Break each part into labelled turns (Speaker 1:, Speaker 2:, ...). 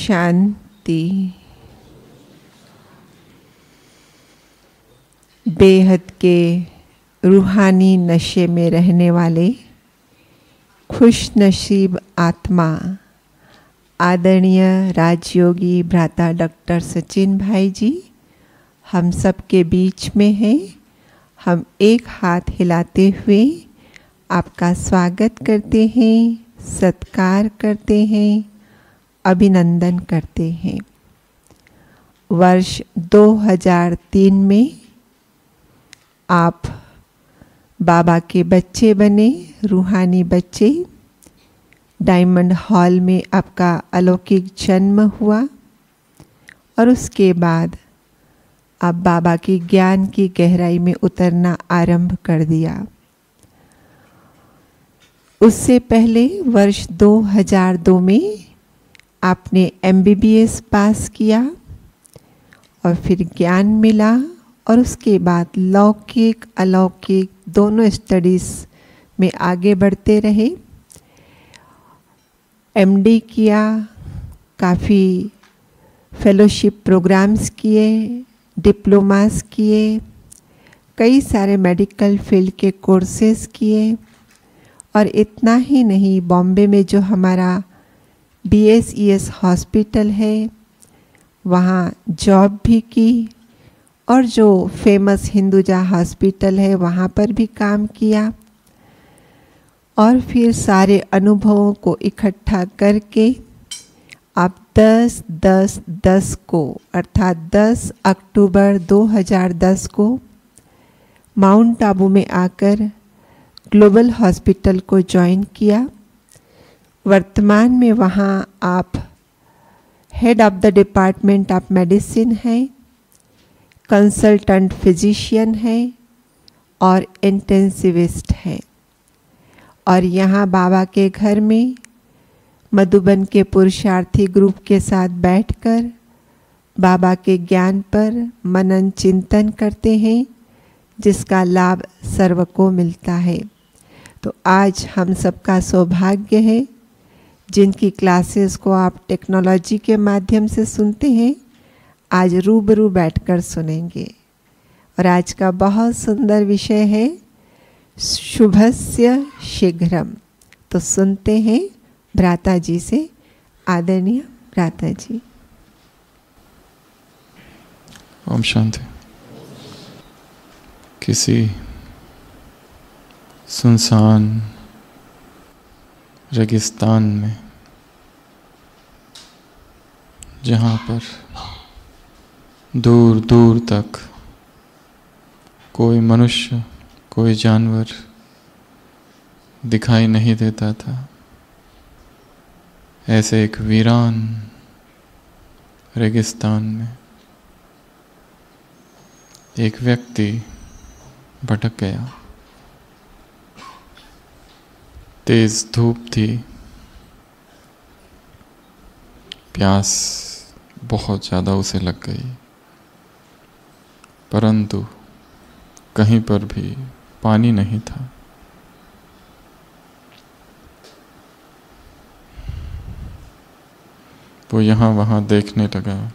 Speaker 1: शांति। बेहद के रूहानी नशे में रहने वाले खुश नसीब आत्मा, आदरणीय राजयोगी भ्राता डॉक्टर सचिन भाई जी, हम सबके बीच में हैं। हम एक हाथ हिलाते हुए आपका स्वागत करते हैं, सत्कार करते हैं। अभिनंदन करते हैं। वर्ष 2003 में आप बाबा के बच्चे बने, रूहानी बच्चे। डायमंड हॉल में आपका अलौकिक जन्म हुआ और उसके बाद आप बाबा के ज्ञान की गहराई में उतरना आरंभ कर दिया। उससे पहले वर्ष 2002 में आपने एमबीबीएस पास किया और फिर ज्ञान मिला और उसके बाद लौकिक, अलौकिक दोनों स्टडीज़ में आगे बढ़ते रहे। एमडी किया, काफ़ी फेलोशिप प्रोग्राम्स किए डिप्लोमास किए, कई सारे मेडिकल फ़ील्ड के कोर्सेज किए और इतना ही नहीं बॉम्बे में जो हमारा B S E S hospital है, वहाँ जॉब भी की और जो फ़ेमस हिंदुजा हॉस्पिटल है, वहाँ पर भी काम किया और फिर सारे अनुभवों को इकट्ठा करके आप 10 10 10 को, अर्थात 10 अक्टूबर 2010 को माउंट आबू में आकर ग्लोबल हॉस्पिटल को ज्वाइन किया। वर्तमान में वहाँ आप head of the department of medicine हैं कंसल्टेंट फिजिशियन हैं और इंटेंसिविस्ट हैं। और यहाँ बाबा के घर में मधुबन के पुरुषार्थी ग्रुप के साथ बैठकर बाबा के ज्ञान पर मनन चिंतन करते हैं, जिसका लाभ सर्व को मिलता है। तो आज हम सबका सौभाग्य है। जिनकी क्लासेस को आप टेक्नोलॉजी के माध्यम से सुनते हैं, आज रूबरू बैठकर सुनेंगे। और आज का बहुत सुंदर विषय है, शुभस्य शीघ्रम। तो सुनते हैं भ्राता जी से, आदरणीय भ्राता जी।
Speaker 2: ओम शांति। किसी सुनसान रेगिस्तान में, जहाँ पर दूर दूर तक कोई मनुष्य, कोई जानवर दिखाई नहीं देता था। ऐसे एक वीरान रेगिस्तान में एक व्यक्ति भटक गया। तेज धूप थी। प्यास बहुत ज़्यादा उसे लग गई। परंतु कहीं पर भी पानी नहीं था। वो यहाँ वहाँ देखने लगा,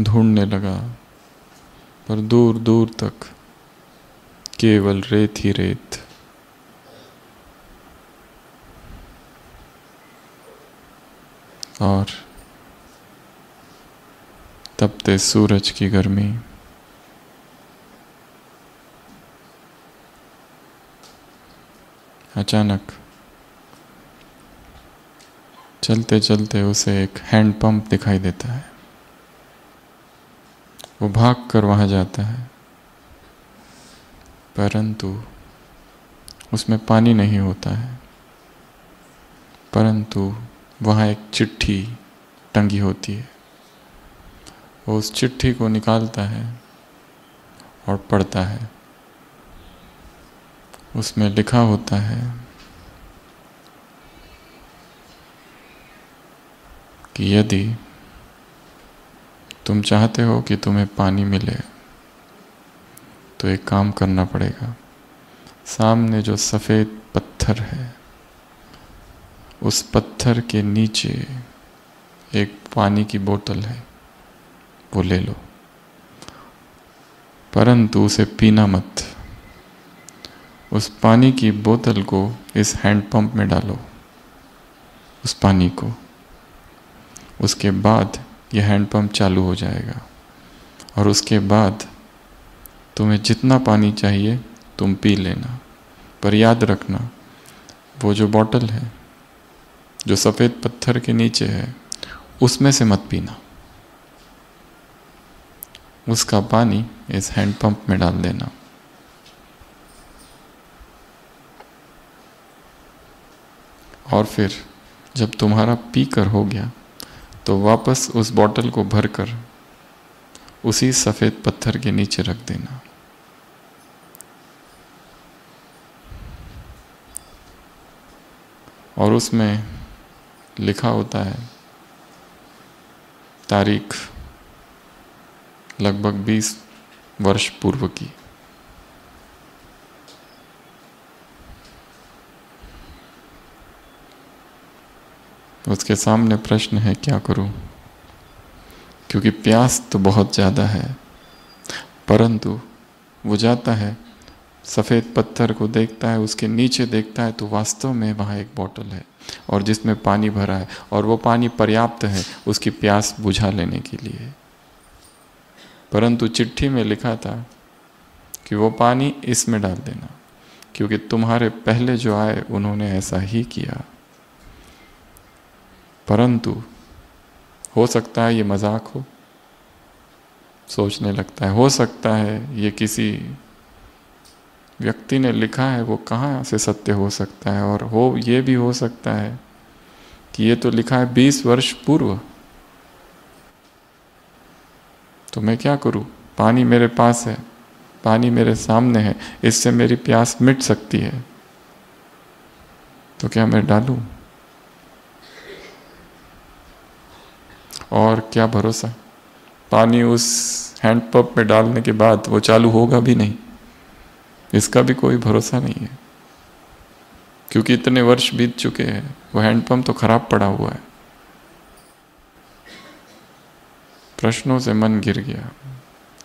Speaker 2: ढूँढने लगा, पर दूर दूर तक केवल रेत ही रेत। और तपते सूरज की गर्मी। अचानक चलते चलते उसे एक हैंड पंप दिखाई देता है। वो भाग कर वहाँ जाता है, परंतु उसमें पानी नहीं होता है, परंतु वहाँ एक चिट्ठी टंगी होती है। वो उस चिट्ठी को निकालता है और पढ़ता है। उसमें लिखा होता है कि यदि तुम चाहते हो कि तुम्हें पानी मिले तो एक काम करना पड़ेगा। सामने जो सफ़ेद पत्थर है उस पत्थर के नीचे एक पानी की बोतल है, वो ले लो। परंतु उसे पीना मत। उस पानी की बोतल को इस हैंडपंप में डालो, उस पानी को। उसके बाद यह हैंडपंप चालू हो जाएगा और उसके बाद तुम्हें जितना पानी चाहिए, तुम पी लेना। पर याद रखना, वो जो बॉटल है जो सफ़ेद पत्थर के नीचे है, उसमें से मत पीना। उसका पानी इस हैंडपंप में डाल देना। और फिर, जब तुम्हारा पी कर हो गया तो वापस उस बॉटल को भरकर उसी सफ़ेद पत्थर के नीचे रख देना। और उसमें लिखा होता है। तारीख लगभग 20 वर्ष पूर्व की। उसके सामने प्रश्न है, क्या करूँ? क्योंकि प्यास तो बहुत ज़्यादा है, परंतु वो जाता है सफ़ेद पत्थर को देखता है, उसके नीचे देखता है तो वास्तव में वहाँ एक बोतल है और जिसमें पानी भरा है और वो पानी पर्याप्त है उसकी प्यास बुझा लेने के लिए। परंतु चिट्ठी में लिखा था कि वो पानी इसमें डाल देना, क्योंकि तुम्हारे पहले जो आए उन्होंने ऐसा ही किया। परंतु हो सकता है ये मज़ाक हो, सोचने लगता है, हो सकता है ये किसी व्यक्ति ने लिखा है, वो कहाँ से सत्य हो सकता है? और हो, ये भी हो सकता है कि ये तो लिखा है बीस वर्ष पूर्व। तो मैं क्या करूँ? पानी मेरे पास है, पानी मेरे सामने है, इससे मेरी प्यास मिट सकती है। तो क्या मैं डालूं? और क्या भरोसा? पानी उस हैंडपंप में डालने के बाद वो चालू होगा भी नहीं। इसका भी कोई भरोसा नहीं है। क्योंकि इतने वर्ष बीत चुके हैं, वो हैंडपम्प तो खराब पड़ा हुआ है। प्रश्नों से मन गिर गया।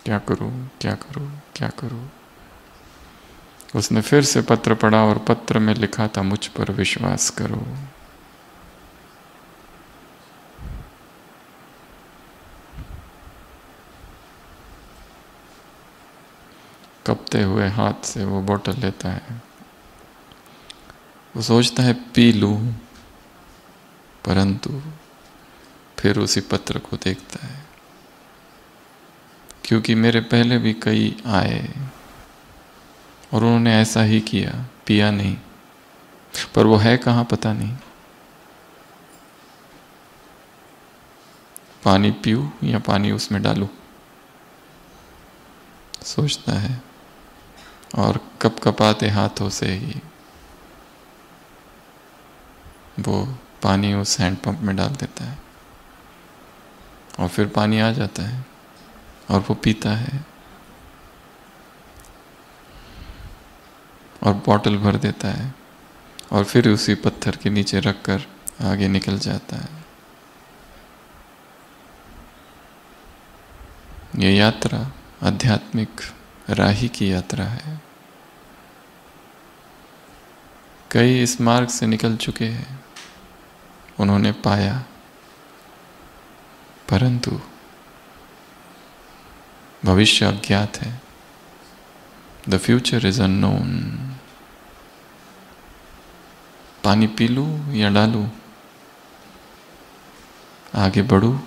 Speaker 2: क्या करूँ क्या करूँ क्या करूँ? उसने फिर से पत्र पढ़ा और पत्र में लिखा था, मुझ पर विश्वास करो। कपते हुए हाथ से वो बोतल लेता है। वो सोचता है, पी लूँ। परंतु फिर उसी पत्र को देखता है। क्योंकि मेरे पहले भी कई आए और उन्होंने ऐसा ही किया, पिया नहीं। पर वो है कहाँ पता नहीं। पानी पीऊँ या पानी उसमें डालूं? सोचता है। और कप कपाते हाथों से ही वो पानी उस हैंडपंप में डाल देता है। और फिर पानी आ जाता है और वो पीता है। और बॉटल भर देता है और फिर उसी पत्थर के नीचे रख कर आगे निकल जाता है। ये यात्रा आध्यात्मिक राही की यात्रा है। कई इस मार्ग से निकल चुके हैं। उन्होंने पाया। परंतु भविष्य अज्ञात है। द फ्यूचर इज़ अननोन पानी पी लू या डालू? आगे बढ़ू?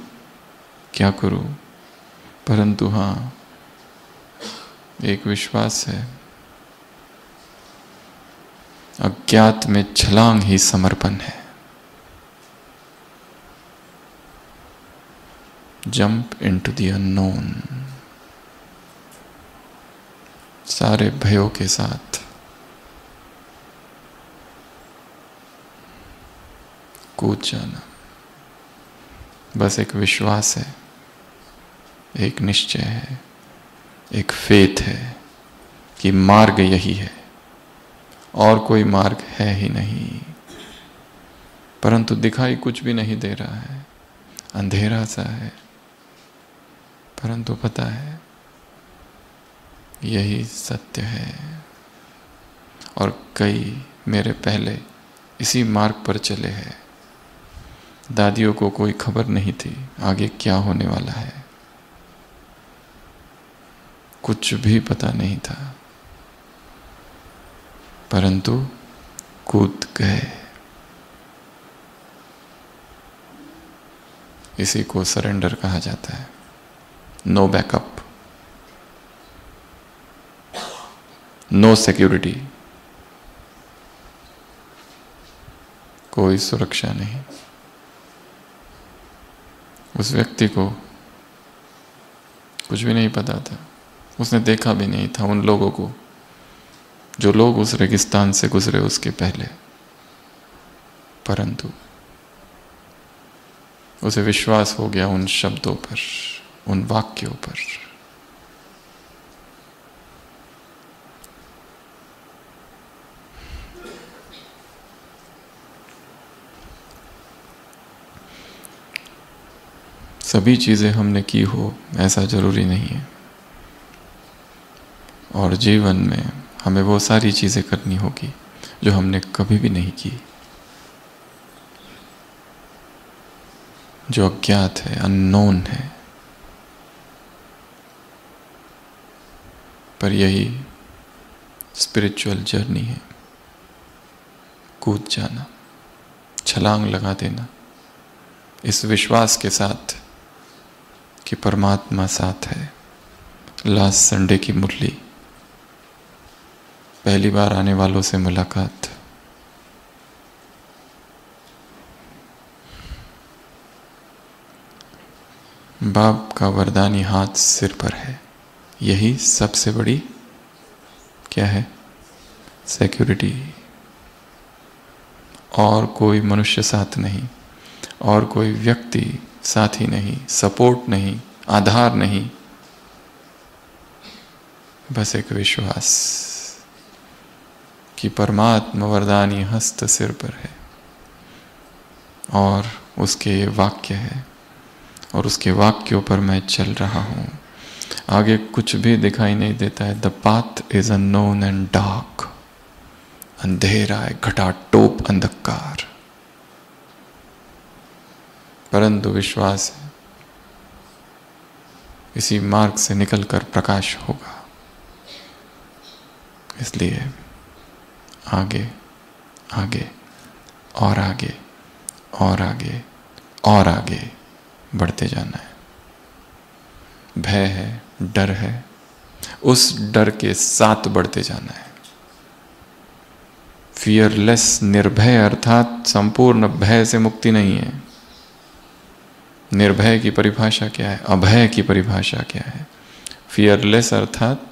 Speaker 2: क्या करूँ? परंतु हाँ एक विश्वास है। अज्ञात में छलांग ही समर्पण है। जंप इनटू द अननोन सारे भयों के साथ। कूद जाना। बस एक विश्वास है। एक निश्चय है। एक फेथ है कि मार्ग यही है। और कोई मार्ग है ही नहीं। परंतु दिखाई कुछ भी नहीं दे रहा है। अंधेरा सा है। परंतु पता है, यही सत्य है। और कई मेरे पहले इसी मार्ग पर चले हैं। दादियों को कोई खबर नहीं थी आगे क्या होने वाला है। कुछ भी पता नहीं था। परंतु कूद गए। इसी को सरेंडर कहा जाता है। नो बैकअप नो सिक्योरिटी कोई सुरक्षा नहीं। उस व्यक्ति को कुछ भी नहीं पता था। उसने देखा भी नहीं था उन लोगों को, जो लोग उस रेगिस्तान से गुजरे उसके पहले। परंतु उसे विश्वास हो गया उन शब्दों पर, उन वाक्यों पर। सभी चीज़ें हमने की हो ऐसा ज़रूरी नहीं है। और जीवन में हमें वो सारी चीज़ें करनी होगी जो हमने कभी भी नहीं की। जो अज्ञात है अननोन है। पर यही स्पिरिचुअल जर्नी है। कूद जाना, छलांग लगा देना, इस विश्वास के साथ कि परमात्मा साथ है, लास्ट संडे की मुरली। पहली बार आने वालों से मुलाकात। बाप का वरदानी हाथ सिर पर है। यही सबसे बड़ी क्या है? सिक्योरिटी और कोई मनुष्य साथ नहीं, और कोई व्यक्ति साथी नहीं सपोर्ट नहीं, आधार नहीं। बस एक विश्वास। कि परमात्मा वरदानी हस्त सिर पर है और उसके ये वाक्य है और उसके वाक्यों पर मैं चल रहा हूँ। आगे कुछ भी दिखाई नहीं देता है। The path is unknown and dark अंधेरा है, घटा टोप अंधकार। परंतु विश्वास है, इसी मार्ग से निकलकर प्रकाश होगा। इसलिए आगे आगे, और आगे और आगे और आगे बढ़ते जाना है। भय है, डर है, उस डर के साथ बढ़ते जाना है। फियरलेस निर्भय अर्थात संपूर्ण भय से मुक्ति नहीं है। निर्भय की परिभाषा क्या है? अभय की परिभाषा क्या है? फियरलेस अर्थात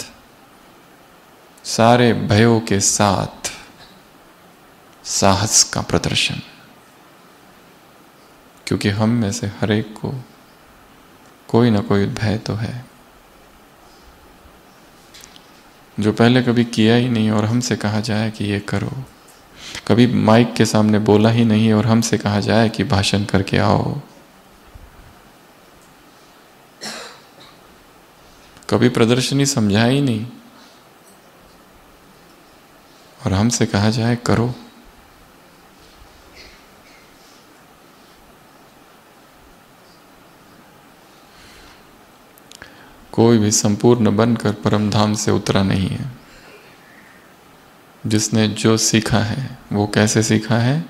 Speaker 2: सारे भयों के साथ साहस का प्रदर्शन। क्योंकि हम में से हर एक को कोई ना कोई भय तो है। जो पहले कभी किया ही नहीं और हमसे कहा जाए कि ये करो। कभी माइक के सामने बोला ही नहीं और हमसे कहा जाए कि भाषण करके आओ। कभी प्रदर्शनी समझा ही नहीं और हमसे कहा जाए करो। कोई भी संपूर्ण बनकर परम धाम से उतरा नहीं है। जिसने जो सीखा है, वो कैसे सीखा है?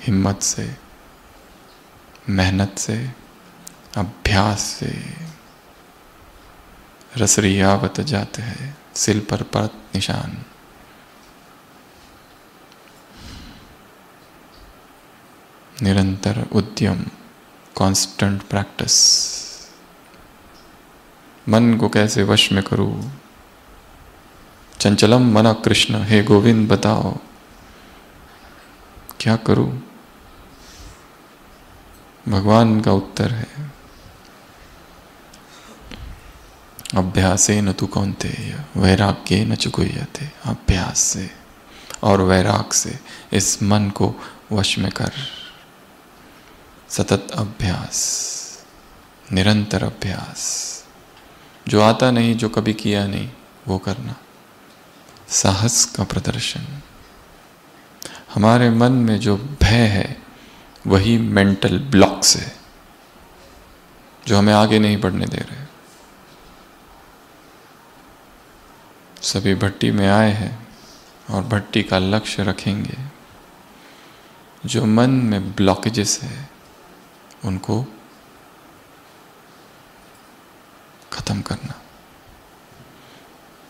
Speaker 2: हिम्मत से, मेहनत से, अभ्यास से। रसरी आवत जाते हैं, सिल पर परत निशान। निरंतर उद्यम कांस्टेंट प्रैक्टिस मन को कैसे वश में करूँ? चंचलम मना कृष्ण, हे गोविंद बताओ, क्या करूँ? भगवान का उत्तर है। अभ्यासे न तू कौनते वैराग्य न चुकुयते, अभ्यास से और वैराग से इस मन को वश में कर। सतत अभ्यास, निरंतर अभ्यास। जो आता नहीं, जो कभी किया नहीं, वो करना। साहस का प्रदर्शन। हमारे मन में जो भय है, वही मेंटल ब्लॉक्स है, जो हमें आगे नहीं बढ़ने दे रहे। सभी भट्टी में आए हैं और भट्टी का लक्ष्य रखेंगे। जो मन में ब्लॉकेजेस है, उनको खत्म करना।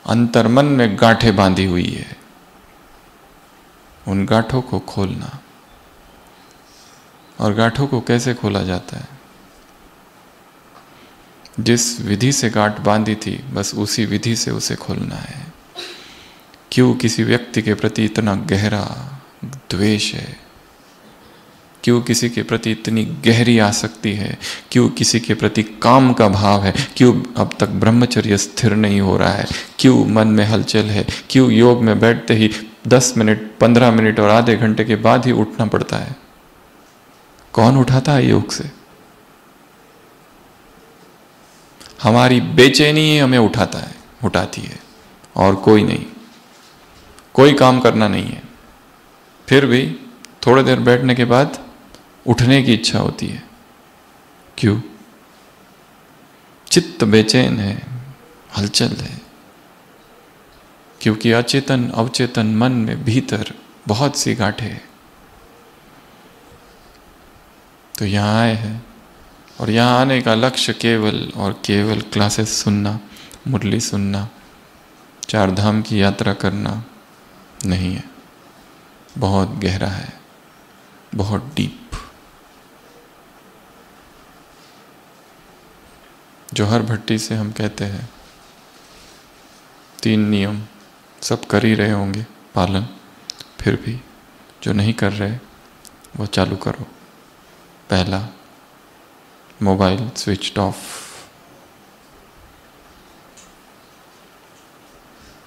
Speaker 2: अंतर्मन में गांठे बांधी हुई है। उन गांठों को खोलना। और गांठों को कैसे खोला जाता है? जिस विधि से गांठ बांधी थी, बस उसी विधि से उसे खोलना है। क्यों किसी व्यक्ति के प्रति इतना गहरा द्वेष है? क्यों किसी के प्रति इतनी गहरी आसक्ति है? क्यों किसी के प्रति काम का भाव है? क्यों अब तक ब्रह्मचर्य स्थिर नहीं हो रहा है? क्यों मन में हलचल है? क्यों योग में बैठते ही दस मिनट, पंद्रह मिनट और आधे घंटे के बाद ही उठना पड़ता है? कौन उठाता है योग से? हमारी बेचैनी हमें उठाता है, उठाती है। और कोई नहीं। कोई काम करना नहीं है। फिर भी थोड़ी देर बैठने के बाद उठने की इच्छा होती है। क्यों? चित्त बेचैन है, हलचल है। क्योंकि अचेतन, अवचेतन मन में भीतर बहुत सी गांठे है। तो यहाँ आए हैं और यहाँ आने का लक्ष्य केवल और केवल क्लासेस सुनना, मुरली सुनना चार धाम की यात्रा करना नहीं है। बहुत गहरा है, बहुत डीप जो हर भट्टी से हम कहते हैं, तीन नियम सब कर ही रहे होंगे, पालन। फिर भी जो नहीं कर रहे, वो चालू करो। पहला, मोबाइल स्विच ऑफ़।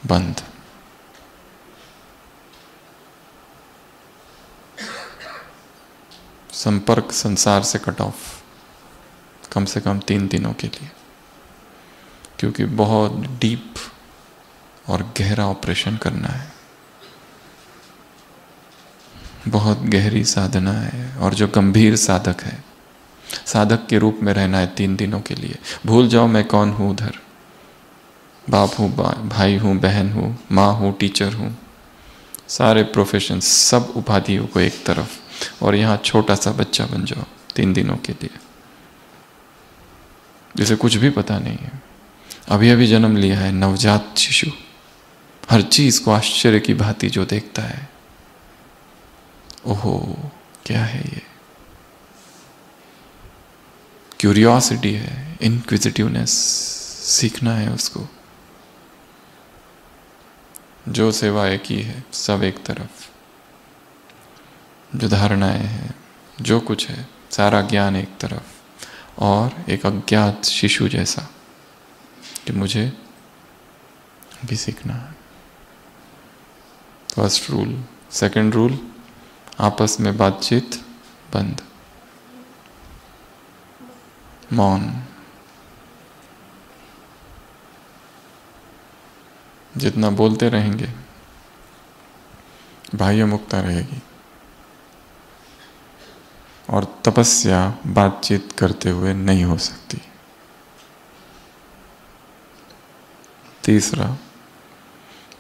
Speaker 2: बंद। संपर्क संसार से कट ऑफ़, कम से कम तीन दिनों के लिए। क्योंकि बहुत डीप और गहरा ऑपरेशन करना है। बहुत गहरी साधना है और जो गंभीर साधक है साधक के रूप में रहना है तीन दिनों के लिए। भूल जाओ मैं कौन हूँ उधर? बाप हूँ बा, भाई हूँ बहन हूँ माँ हूँ टीचर हूँ। सारे प्रोफेशन सब उपाधियों को एक तरफ़ और यहाँ छोटा सा बच्चा बन जाओ तीन दिनों के लिए। जिसे कुछ भी पता नहीं है। अभी अभी जन्म लिया है नवजात शिशु। हर चीज़ को आश्चर्य की भांति जो देखता है। ओहो, क्या है ये? क्यूरियोसिटी है इनक्विजिटिवनेस सीखना है उसको। जो सेवाएँ की है, सब एक तरफ़। जो धारणाएँ हैं, जो कुछ है, सारा ज्ञान एक तरफ़। और एक अज्ञात शिशु जैसा। कि मुझे भी सीखना है। फ़र्स्ट रूल सेकंड रूल आपस में बातचीत बंद। मौन जितना बोलते रहेंगे बाह्य मुक्ता रहेगी। और तपस्या बातचीत करते हुए नहीं हो सकती। तीसरा,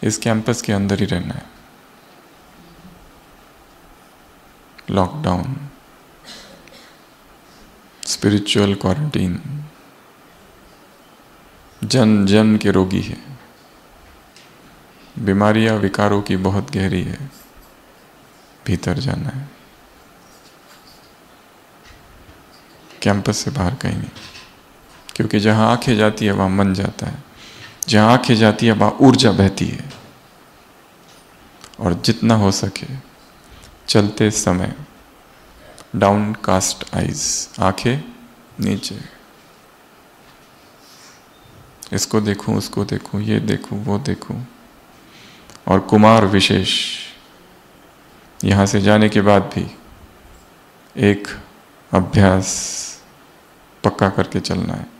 Speaker 2: इस कैंपस के अंदर ही रहना है। लॉकडाउन स्पिरिचुअल क्वारंटीन जन जन के रोगी है। बीमारियाँ, विकारों की बहुत गहरी है। भीतर जाना है। कैंपस से बाहर कहीं नहीं, क्योंकि जहाँ आँखें जाती है, वहाँ मन जाता है। जहाँ आँखें जाती है वहाँ ऊर्जा बहती है। और जितना हो सके, चलते समय डाउन कास्ट आइज़ आँखें नीचे। इसको देखूँ, उसको देखूँ, ये देखूँ, वो देखूँ। और कुमार विशेष, यहाँ से जाने के बाद भी एक अभ्यास पक्का करके चलना है।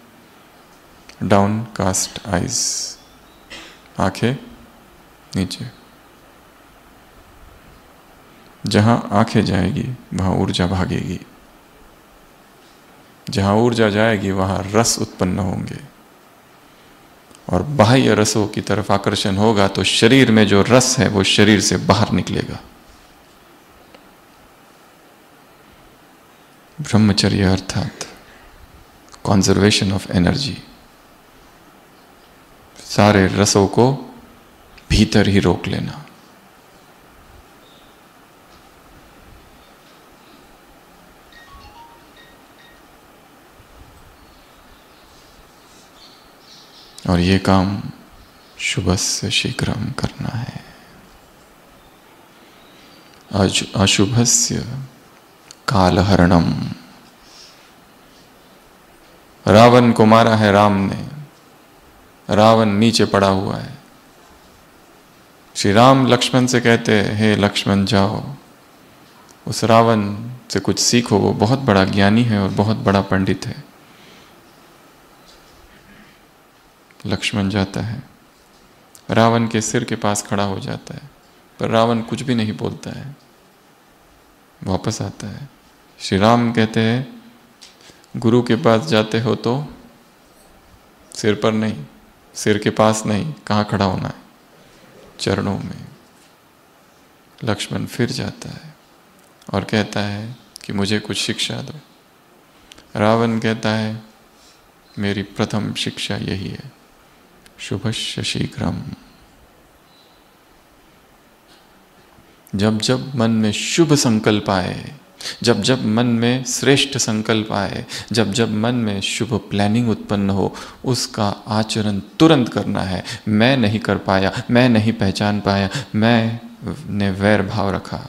Speaker 2: डाउन कास्ट आइज़ आँखें नीचे। जहाँ आँखें जाएगी, वहाँ ऊर्जा भागेगी। जहाँ ऊर्जा जाएगी, वहाँ रस उत्पन्न होंगे। और बाह्य रसों की तरफ़ आकर्षण होगा तो शरीर में जो रस है, वो शरीर से बाहर निकलेगा। ब्रह्मचर्य अर्थात कॉन्जर्वेशन ऑफ़ एनर्जी सारे रसों को भीतर ही रोक लेना। और ये काम शुभ से शीघ्र करना है। अशुभ से कालहरणम। रावण को मारा है राम ने। रावण नीचे पड़ा हुआ है। श्री राम लक्ष्मण से कहते, हैं हे लक्ष्मण, जाओ। उस रावण से कुछ सीखो, वो बहुत बड़ा ज्ञानी है और बहुत बड़ा पंडित है। लक्ष्मण जाता है। रावण के सिर के पास खड़ा हो जाता है, पर रावण कुछ भी नहीं बोलता है। वापस आता है। श्री राम कहते हैं, गुरु के पास जाते हो तो सिर पर नहीं। सिर के पास नहीं, कहाँ खड़ा होना है? चरणों में। लक्ष्मण फिर जाता है और कहता है कि मुझे कुछ शिक्षा दो। रावण कहता है, मेरी प्रथम शिक्षा यही है। शुभस्य शीघ्रम। जब जब मन में शुभ संकल्प आए जब जब मन में श्रेष्ठ संकल्प आए, जब जब मन में शुभ प्लानिंग उत्पन्न हो, उसका आचरण तुरंत करना है। मैं नहीं कर पाया, मैं नहीं पहचान पाया मैं ने वैर भाव रखा।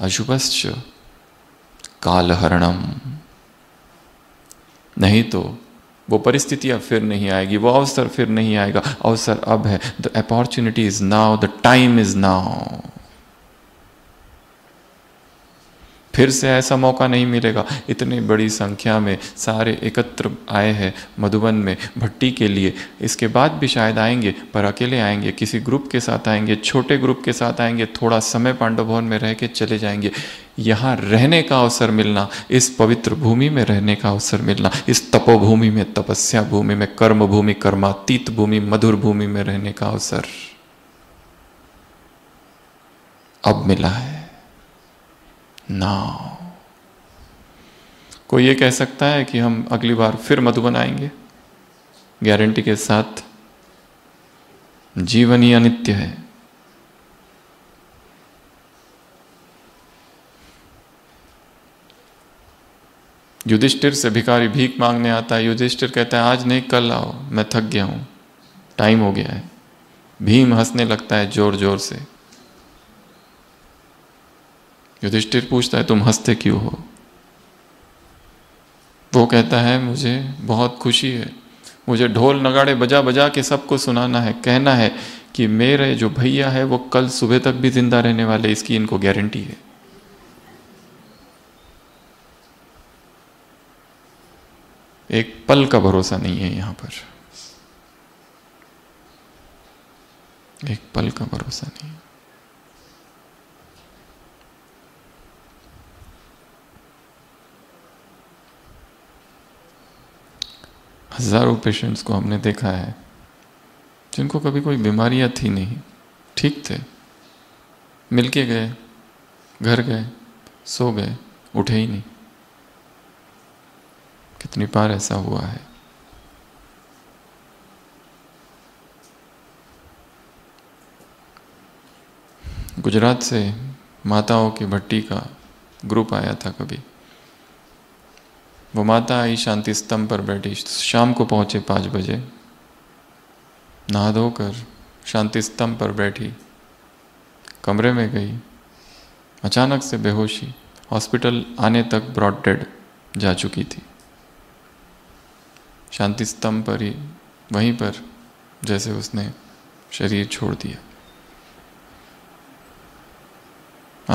Speaker 2: अशुभश्च कालहरणम। नहीं तो वो परिस्थितियाँ फिर नहीं आएगी, वो अवसर फिर नहीं आएगा। अवसर अब है the opportunity is now the time is now फिर से ऐसा मौका नहीं मिलेगा। इतनी बड़ी संख्या में सारे एकत्र आए हैं मधुबन में भट्टी के लिए। इसके बाद भी शायद आएँगे, पर अकेले आएँगे, किसी ग्रुप के साथ आएँगे, छोटे ग्रुप के साथ आएँगे, थोड़ा समय पांडव भवन में रह के चले जाएँगे। यहाँ रहने का अवसर मिलना, इस पवित्र भूमि में रहने का अवसर मिलना, इस तपोभूमि में, तपस्या भूमि में कर्म भूमि कर्मातीत भूमि, मधुर भूमि में रहने का अवसर अब मिला है। नाउ कोई ये कह सकता है कि हम अगली बार फिर मधुबन आएँगे गारंटी के साथ जीवन ही अनित्य है। युधिष्ठिर से भिखारी भीख मांगने आता है। युधिष्ठिर कहता है, आज नहीं, कल आओ, मैं थक गया हूँ टाइम हो गया है। भीम हंसने लगता है ज़ोर ज़ोर से। युधिष्ठिर पूछता है, तुम हँसते क्यों हो? वो कहता है, मुझे बहुत खुशी है। मुझे ढोल नगाड़े बजा बजा के सबको सुनाना है। कहना है कि मेरे जो भैया है, वो कल सुबह तक भी ज़िंदा रहने वाले इसकी इनको गारंटी है। एक पल का भरोसा नहीं है यहाँ पर। एक पल का भरोसा नहीं हज़ारों पेशेंट्स को हमने देखा है, जिनको कभी कोई बीमारियाँ थी नहीं, ठीक थे। मिलके गए, घर गए, सो गए, उठे ही नहीं। कितनी बार ऐसा हुआ है। गुजरात से माताओं की भट्टी का ग्रुप आया था कभी। वो माता आई शांति स्तंभ पर बैठी, शाम को पहुँचे पाँच बजे। नहा धोकर शांति स्तंभ पर बैठी, कमरे में गई। अचानक से बेहोशी, हॉस्पिटल आने तक ब्रॉड डेड जा चुकी थी। शांति स्तंभ पर ही, वहीं पर, जैसे उसने शरीर छोड़ दिया।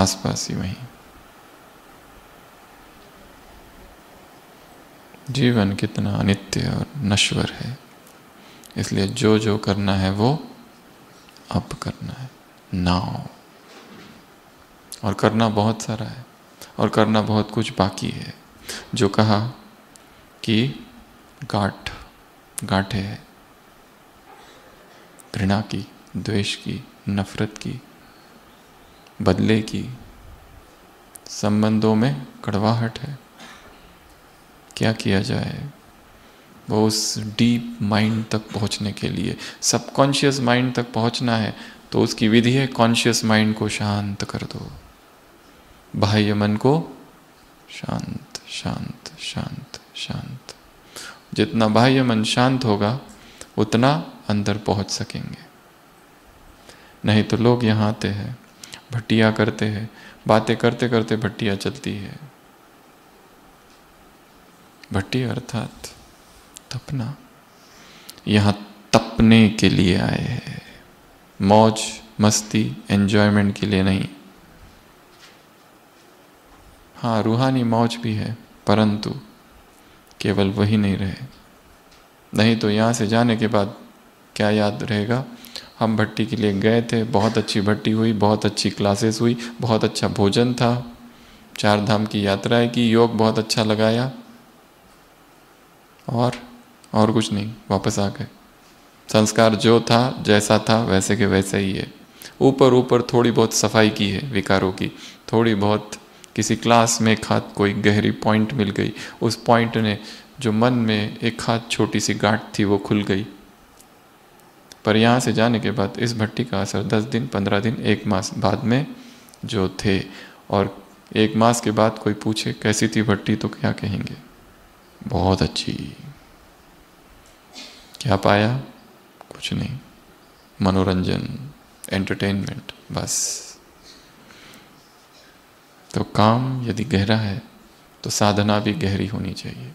Speaker 2: आसपास ही वहीं। जीवन कितना अनित्य और नश्वर है। इसलिए जो जो करना है वो अब करना है। नाउ। और करना बहुत सारा है। और करना बहुत कुछ बाकी है। जो कहा कि गाठ, गांठे है। घृणा की, द्वेष की, नफरत की, बदले की, संबंधों में कड़वाहट है। क्या किया जाए? वो उस डीप माइंड तक पहुँचने के लिए सबकॉन्शियस माइंड तक पहुँचना है तो उसकी विधि है कॉन्शियस माइंड को शांत कर दो। बाह्य मन को शांत शांत शांत शांत। जितना बाह्य मन शांत होगा, उतना अंदर पहुँच सकेंगे। नहीं तो लोग यहाँ आते हैं, भट्टिया करते हैं, बातें करते करते भट्टिया चलती है। भट्टी अर्थात तपना। यहाँ तपने के लिए आए हैं। मौज, मस्ती एंजॉयमेंट के लिए नहीं। हाँ रूहानी मौज भी है, परंतु केवल वही नहीं रहे। नहीं तो यहाँ से जाने के बाद क्या याद रहेगा? हम भट्टी के लिए गए थे, बहुत अच्छी भट्टी हुई, बहुत अच्छी क्लासेस हुई, बहुत अच्छा भोजन था। चार धाम की यात्राएँ की, योग बहुत अच्छा लगाया। और और कुछ नहीं, वापस आ गए। संस्कार जो था, जैसा था, वैसे के वैसे ही है। ऊपर ऊपर थोड़ी बहुत सफ़ाई की है विकारों की। थोड़ी बहुत किसी क्लास में एक हाथ कोई गहरी पॉइंट मिल गई। उस पॉइंट ने जो मन में एक हाथ छोटी सी गांठ थी, वो खुल गई। पर यहाँ से जाने के बाद इस भट्टी का असर दस दिन, पंद्रह दिन, एक मास बाद में जो थे। और एक मास के बाद कोई पूछे, कैसी थी भट्टी तो क्या कहेंगे? बहुत अच्छी। क्या पाया? कुछ नहीं। मनोरंजन एंटरटेनमेंट बस। तो काम यदि गहरा है तो साधना भी गहरी होनी चाहिए।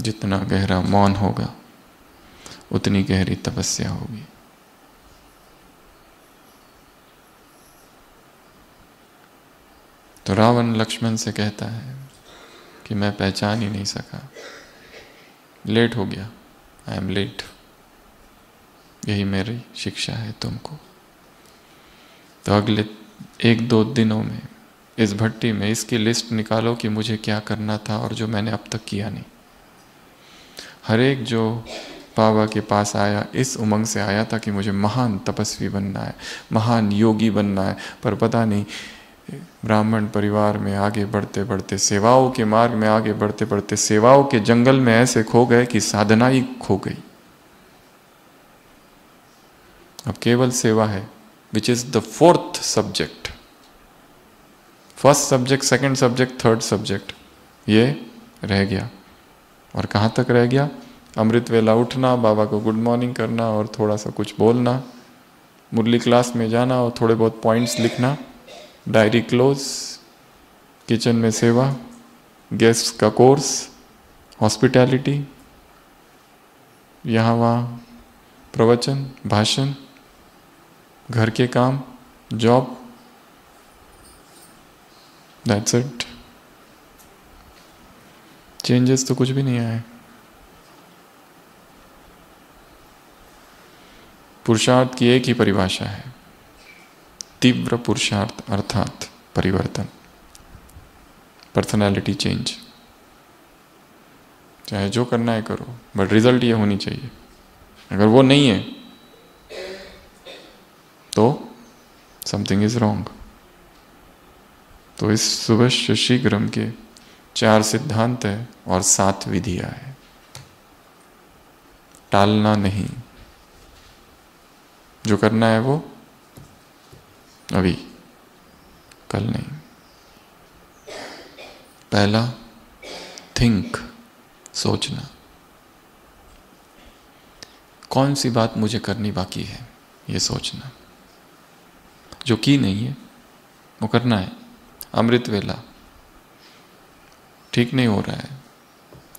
Speaker 2: जितना गहरा मौन होगा, उतनी गहरी तपस्या होगी। तो रावण लक्ष्मण से कहता है कि मैं पहचान ही नहीं सका। लेट हो गया। आई एम लेट यही मेरी शिक्षा है तुमको। तो अगले एक दो दिनों में इस भट्टी में इसकी लिस्ट निकालो कि मुझे क्या करना था और जो मैंने अब तक किया नहीं। हर एक जो बाबा के पास आया, इस उमंग से आया था कि मुझे महान तपस्वी बनना है, महान योगी बनना है, पर पता नहीं ब्राह्मण परिवार में आगे बढ़ते बढ़ते, सेवाओं के मार्ग में आगे बढ़ते बढ़ते, सेवाओं के जंगल में ऐसे खो गए कि साधना ही खो गई। अब केवल सेवा है which is the fourth subject first subject second subject third subject ये रह गया। और कहाँ तक रह गया? अमृत वेला उठना, बाबा को गुड मॉर्निंग करना और थोड़ा सा कुछ बोलना, मुरली क्लास में जाना और थोड़े बहुत पॉइंट्स लिखना। डायरी क्लोज किचन में सेवा गेस्ट का कोर्स हॉस्पिटैलिटी यहाँ वहाँ प्रवचन भाषण घर के काम जॉब दैट्स इट चेंजेस तो कुछ भी नहीं आए पुरुषार्थ की एक ही परिभाषा है तीव्र पुरुषार्थ अर्थात परिवर्तन। पर्सनालिटी चेंज चाहे जो करना है करो बट रिज़ल्ट ये होनी चाहिए। अगर वो नहीं है तो समथिंग इज़ रॉन्ग तो इस सुबह शीघ्रम के चार सिद्धांत है और सात विधियाँ है। टालना नहीं। जो करना है वो अभी, कल नहीं। पहला थिंक सोचना। कौन सी बात मुझे करनी बाकी है, ये सोचना। जो की नहीं है, वो करना है। अमृत वेला। ठीक नहीं हो रहा है,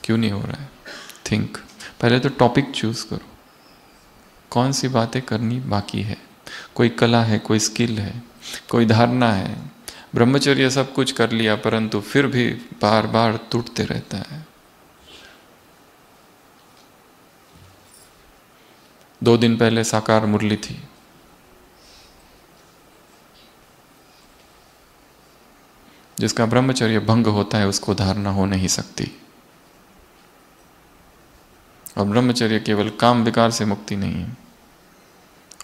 Speaker 2: क्यों नहीं हो रहा है? थिंक पहले तो टॉपिक चूज़ करो। कौन सी बातें करनी बाकी है? कोई कला है, कोई स्किल है, कोई धारणा है। ब्रह्मचर्य सब कुछ कर लिया, परंतु फिर भी बार बार टूटते रहता है। दो दिन पहले साकार मुरली थी। जिसका ब्रह्मचर्य भंग होता है, उसको धारणा हो नहीं सकती। और ब्रह्मचर्य केवल काम विकार से मुक्ति नहीं है।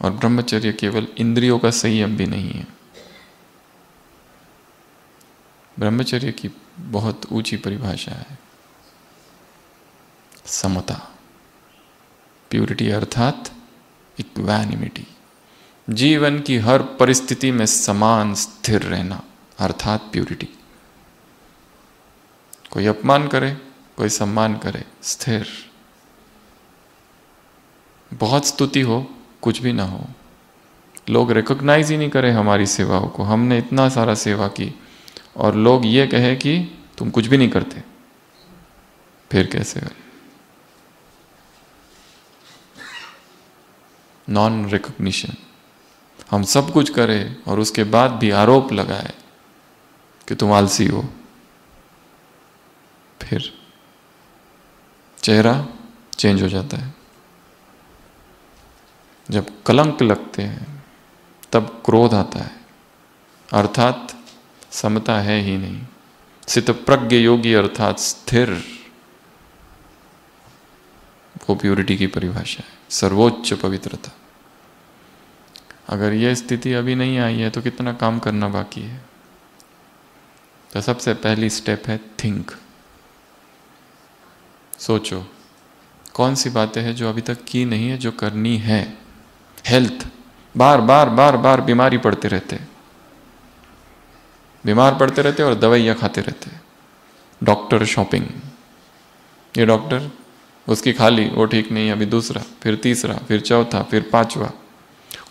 Speaker 2: और ब्रह्मचर्य केवल इंद्रियों का संयम भी नहीं है। ब्रह्मचर्य की बहुत ऊँची परिभाषा है। समता प्यूरिटी अर्थात इक्वैनिमिटी जीवन की हर परिस्थिति में समान स्थिर रहना अर्थात प्यूरिटी कोई अपमान करे, कोई सम्मान करे, स्थिर। बहुत स्तुति हो कुछ भी ना हो। लोग रिकॉग्नाइज ही नहीं करें हमारी सेवाओं को। हमने इतना सारा सेवा की और लोग ये कहे कि तुम कुछ भी नहीं करते। फिर कैसे नॉन रिकॉग्निशन हम सब कुछ करें और उसके बाद भी आरोप लगाए कि तुम आलसी हो। फिर चेहरा चेंज हो जाता है। जब कलंक लगते हैं, तब क्रोध आता है। अर्थात समता है ही नहीं। सित प्रज्ञ योगी अर्थात स्थिर। वो प्योरिटी की परिभाषा है। सर्वोच्च पवित्रता। अगर यह स्थिति अभी नहीं आई है तो कितना काम करना बाकी है? तो सबसे पहली स्टेप है थिंक सोचो, कौन सी बातें हैं जो अभी तक की नहीं है, जो करनी है? हेल्थ बार बार बार बार बीमारी पड़ते रहते बीमार पड़ते रहते और दवाइयाँ खाते रहते डॉक्टर शॉपिंग। ये डॉक्टर, उसकी खाली, वो ठीक नहीं है, अभी दूसरा, फिर तीसरा, फिर चौथा, फिर पांचवा।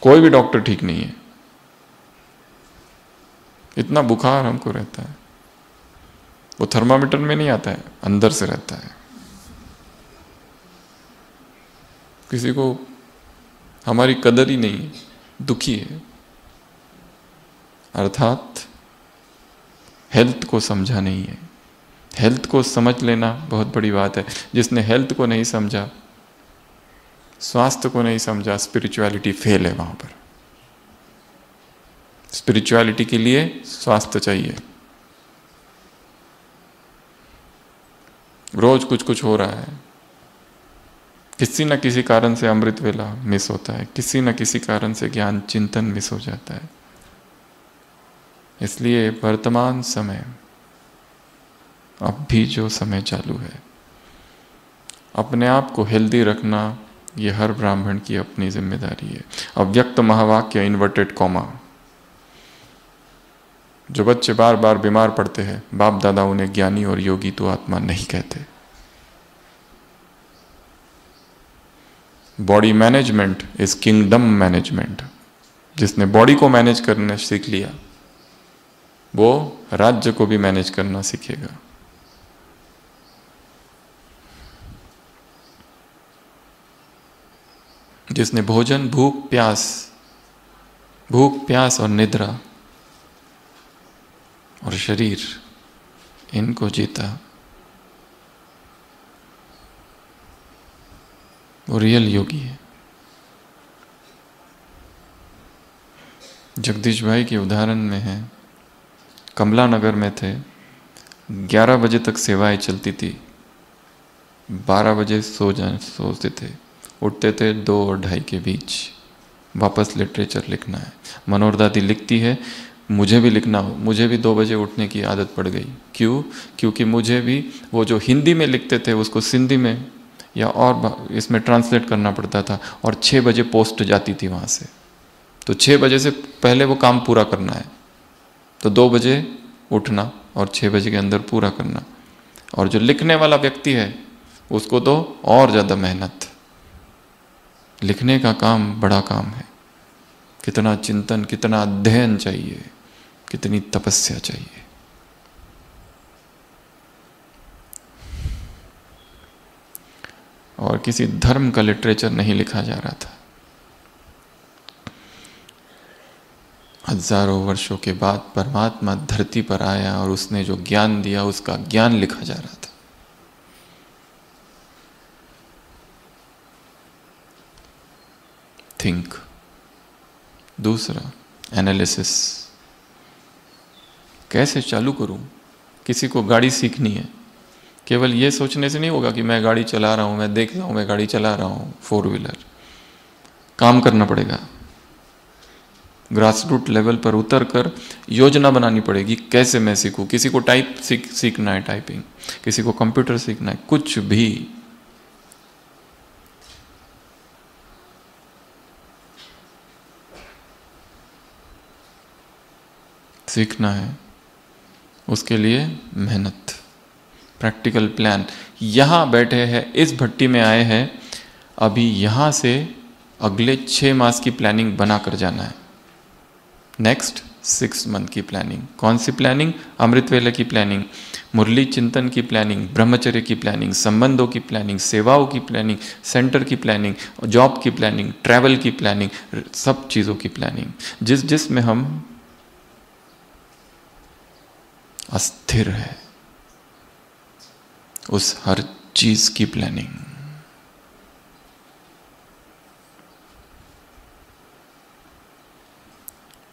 Speaker 2: कोई भी डॉक्टर ठीक नहीं है। इतना बुखार हमको रहता है। वो थर्मामीटर में नहीं आता है, अंदर से रहता है। किसी को हमारी कदर ही नहीं है दुखी है। अर्थात हेल्थ को समझा नहीं है। हेल्थ को समझ लेना बहुत बड़ी बात है। जिसने हेल्थ को नहीं समझा, स्वास्थ्य को नहीं समझा स्पिरिचुअलिटी फेल है वहाँ पर। स्पिरिचुअलिटी के लिए स्वास्थ्य चाहिए। रोज कुछ कुछ हो रहा है। किसी न किसी कारण से अमृत वेला मिस होता है। किसी न किसी कारण से ज्ञान चिंतन मिस हो जाता है। इसलिए वर्तमान समय अब भी जो समय चालू है, अपने आप को हेल्दी रखना, ये हर ब्राह्मण की अपनी ज़िम्मेदारी है। अव्यक्त महावाक्य इन्वर्टेड कॉमा जो बच्चे बार बार बीमार पड़ते हैं, बाप दादा उन्हें ज्ञानी और योगी तो आत्मा नहीं कहते। Body management is kingdom management. जिसने बॉडी को मैनेज करना सीख लिया, वो राज्य को भी मैनेज करना सीखेगा। जिसने भोजन, भूख, प्यास भूख, प्यास और निद्रा और शरीर, इनको जीता। वो रियल योगी है। जगदीश भाई के उदाहरण में है। कमला नगर में थे। 11 बजे तक सेवाएँ चलती थी। 12 बजे सो जाए सोते थे। उठते थे दो और ढाई के बीच। वापस लिटरेचर लिखना है। मनोहर दादी लिखती है, मुझे भी लिखना हो। मुझे भी दो बजे उठने की आदत पड़ गई। क्यों? क्योंकि मुझे भी वो जो हिंदी में लिखते थे, उसको सिंधी में या और इसमें ट्रांसलेट करना पड़ता था। और छः बजे पोस्ट जाती थी वहाँ से। तो छः बजे से पहले वो काम पूरा करना है। तो दो बजे उठना और छः बजे के अंदर पूरा करना। और जो लिखने वाला व्यक्ति है, उसको तो और ज़्यादा मेहनत। लिखने का काम बड़ा काम है। कितना चिंतन, कितना अध्ययन चाहिए। कितनी तपस्या चाहिए। और किसी धर्म का लिटरेचर नहीं लिखा जा रहा था। हज़ारों वर्षों के बाद परमात्मा धरती पर आया और उसने जो ज्ञान दिया, उसका ज्ञान लिखा जा रहा था। थिंक दूसरा एनालिसिस कैसे चालू करूँ? किसी को गाड़ी सीखनी है। केवल ये सोचने से नहीं होगा कि मैं गाड़ी चला रहा हूँ, मैं देख रहा हूँ, मैं गाड़ी चला रहा हूँ फोर व्हीलर काम करना पड़ेगा। ग्रास रूट लेवल पर उतर कर योजना बनानी पड़ेगी, कैसे मैं सीखूं? किसी को टाइप सीख, सीखना है टाइपिंग किसी को कंप्यूटर सीखना है, कुछ भी। सीखना है, उसके लिए मेहनत। प्रैक्टिकल प्लान यहाँ बैठे हैं, इस भट्टी में आए हैं, अभी यहाँ से अगले छः मास की प्लानिंग बना कर जाना है। नेक्स्ट सिक्स मंथ की प्लानिंग कौन सी प्लानिंग अमृत वेले की प्लानिंग मुरली चिंतन की प्लानिंग ब्रह्मचर्य की प्लानिंग संबंधों की प्लानिंग सेवाओं की प्लानिंग सेंटर की प्लानिंग जॉब की प्लानिंग ट्रैवल की प्लानिंग सब चीज़ों की प्लानिंग जिस जिस में हम अस्थिर है। उस हर चीज़ की प्लानिंग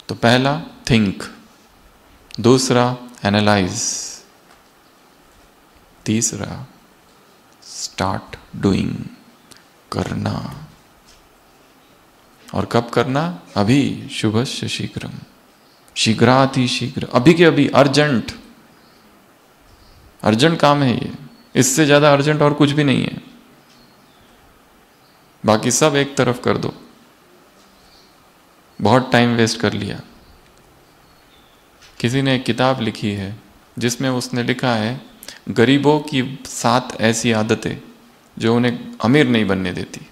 Speaker 2: तो पहला थिंक दूसरा एनालाइज तीसरा स्टार्ट डूइंग करना। और कब करना? अभी, शुभ शीघ्रम शीघ्राति शीघ्र अभी के अभी, अर्जेंट। अर्जेंट काम है ये। इससे ज़्यादा अर्जेंट और कुछ भी नहीं है। बाकी सब एक तरफ़ कर दो। बहुत टाइम वेस्ट कर लिया। किसी ने एक किताब लिखी है, जिसमें उसने लिखा है, गरीबों की सात ऐसी आदतें जो उन्हें अमीर नहीं बनने देती।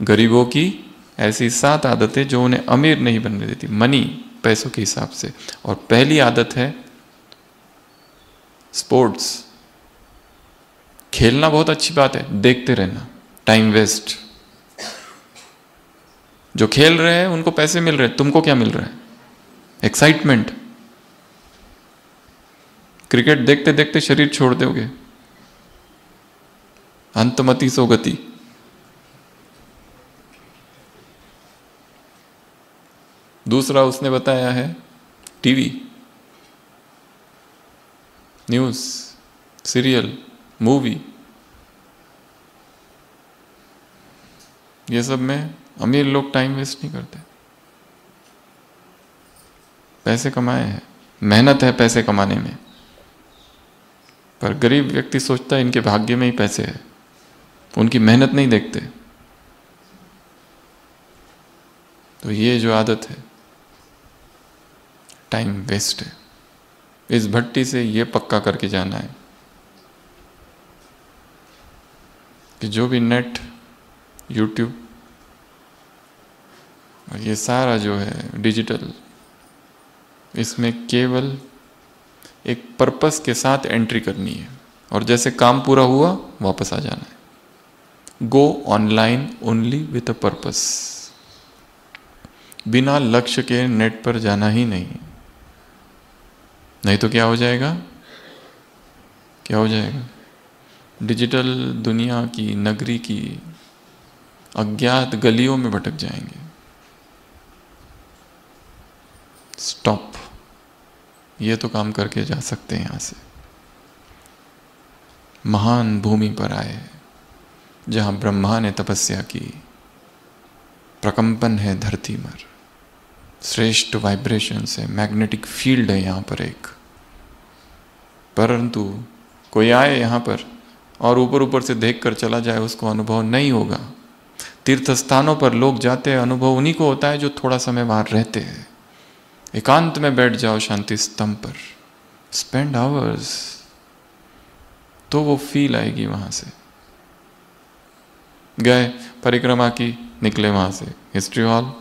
Speaker 2: गरीबों की ऐसी सात आदतें जो उन्हें अमीर नहीं बनने देती। मनी, पैसों के हिसाब से। और पहली आदत है स्पोर्ट्स। खेलना बहुत अच्छी बात है, देखते रहना टाइम वेस्ट जो खेल रहे हैं, उनको पैसे मिल रहे हैं, तुमको क्या मिल रहा है? एक्साइटमेंट क्रिकेट देखते देखते शरीर छोड़ दोगे। अंतमति सो गति दूसरा उसने बताया है टीवी न्यूज़ सीरियल मूवी ये सब में अमीर लोग टाइम वेस्ट नहीं करते। पैसे कमाए हैं। मेहनत है पैसे कमाने में। पर गरीब व्यक्ति सोचता है इनके भाग्य में ही पैसे है। उनकी मेहनत नहीं देखते। तो ये जो आदत है टाइम वेस्ट है। इस भट्टी से ये पक्का करके जाना है। कि जो भी नेट यूट्यूब और ये सारा जो है डिजिटल इसमें केवल एक पर्पस के साथ एंट्री करनी है। और जैसे काम पूरा हुआ, वापस आ जाना है। Go online only with a purpose बिना लक्ष्य के नेट पर जाना ही नहीं नहीं तो क्या हो जाएगा? क्या हो जाएगा? डिजिटल दुनिया की नगरी की अज्ञात गलियों में भटक जाएँगे। स्टॉप ये तो काम करके जा सकते हैं यहाँ से। महान भूमि पर आए, जहाँ ब्रह्मा ने तपस्या की। प्रकंपन है धरती पर। श्रेष्ठ वाइब्रेशन है मैग्नेटिक फ़ील्ड है यहाँ पर एक। परंतु कोई आए यहाँ पर और ऊपर ऊपर से देख कर चला जाए, उसको अनुभव नहीं होगा। तीर्थ स्थानों पर लोग जाते हैं, अनुभव उन्हीं को होता है जो थोड़ा समय वहाँ रहते हैं। एकांत में बैठ जाओ शांति स्तंभ पर। स्पेंड आवर्स तो वो फील आएगी वहाँ से। गए, परिक्रमा की, निकले वहाँ से। हिस्ट्री हॉल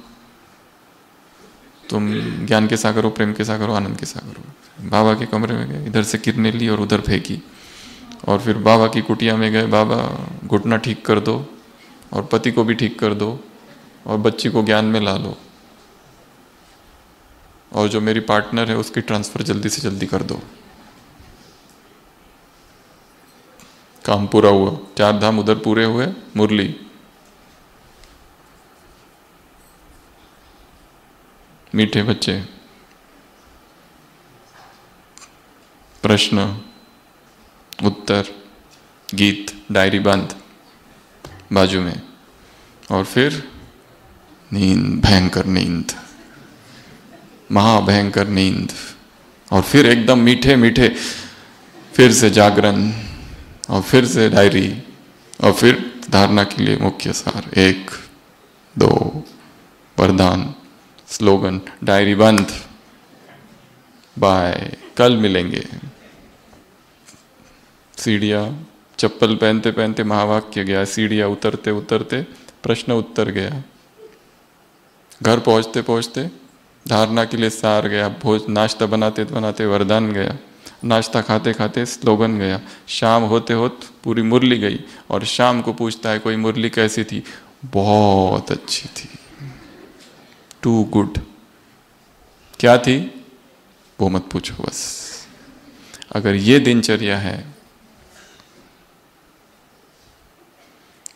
Speaker 2: तुम ज्ञान के सागर हो, प्रेम के सागर हो, आनंद के सागर हो। बाबा के कमरे में गए, इधर से किरने ली और उधर फेंकी। और फिर बाबा की कुटिया में गए, बाबा, घुटना ठीक कर दो और पति को भी ठीक कर दो और बच्ची को ज्ञान में ला लो। और जो मेरी पार्टनर है, उसकी ट्रांसफ़र जल्दी से जल्दी कर दो। काम पूरा हुआ। चार धाम उधर पूरे हुए, मुरली। मीठे बच्चे। प्रश्न। उत्तर, गीत, डायरी बंद, बाजू में। और फिर, नींद, भयंकर नींद। महाभयंकर नींद। और फिर एकदम मीठे मीठे, फिर से जागरण, और फिर से डायरी, और फिर धारणा के लिए मुख्य सार, एक, दो वरदान स्लोगन, डायरी बंद। बाय, कल मिलेंगे। सीढ़िया, चप्पल पहनते पहनते महावाक्य गया, सीढ़िया उतरते उतरते प्रश्न उत्तर गया। घर पहुँचते पहुँचते धारणा के लिए सार गया, भोज, नाश्ता बनाते बनाते वरदान गया, नाश्ता खाते खाते स्लोगन गया। शाम होते होते पूरी मुरली गई और शाम को पूछता है, कोई मुरली कैसी थी? बहुत अच्छी थी। टू गुड क्या थी? वो मत पूछो बस। अगर ये दिनचर्या है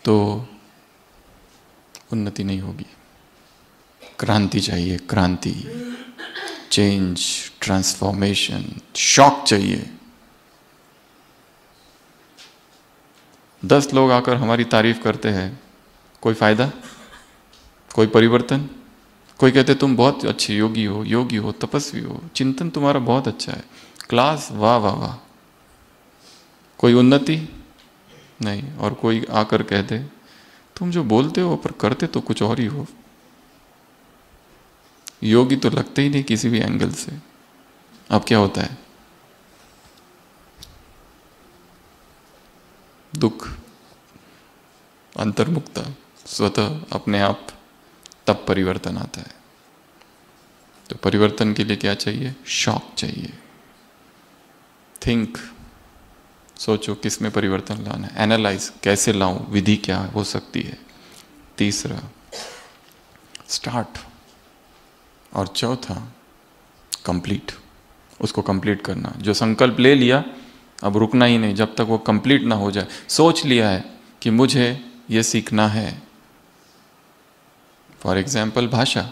Speaker 2: तो उन्नति नहीं होगी। क्रांति चाहिए, क्रांति। चेंज ट्रांसफॉर्मेशन शॉक चाहिए। दस लोग आकर हमारी तारीफ़ करते हैं, कोई फ़ायदा? कोई परिवर्तन? कोई कहते, तुम बहुत अच्छे योगी हो योगी हो, तपस्वी हो, चिंतन तुम्हारा बहुत अच्छा है। क्लास वाह वाह वाह। कोई उन्नति? नहीं, और कोई आकर कह दे, तुम जो बोलते हो पर करते तो कुछ और ही हो। योगी तो लगते ही नहीं किसी भी एंगल से। अब क्या होता है? दुख अंतर्मुक्ता स्वतः अपने आप तब परिवर्तन आता है। तो परिवर्तन के लिए क्या चाहिए? शॉक चाहिए। थिंक सोचो किसमें परिवर्तन लाना है। एनालाइज कैसे लाऊं, विधि क्या हो सकती है। तीसरा स्टार्ट और चौथा कंप्लीट उसको कंप्लीट करना। जो संकल्प ले लिया, अब रुकना ही नहीं। जब तक वो कंप्लीट ना हो जाए, सोच लिया है कि मुझे ये सीखना है। फॉर एग्ज़ाम्पल भाषा।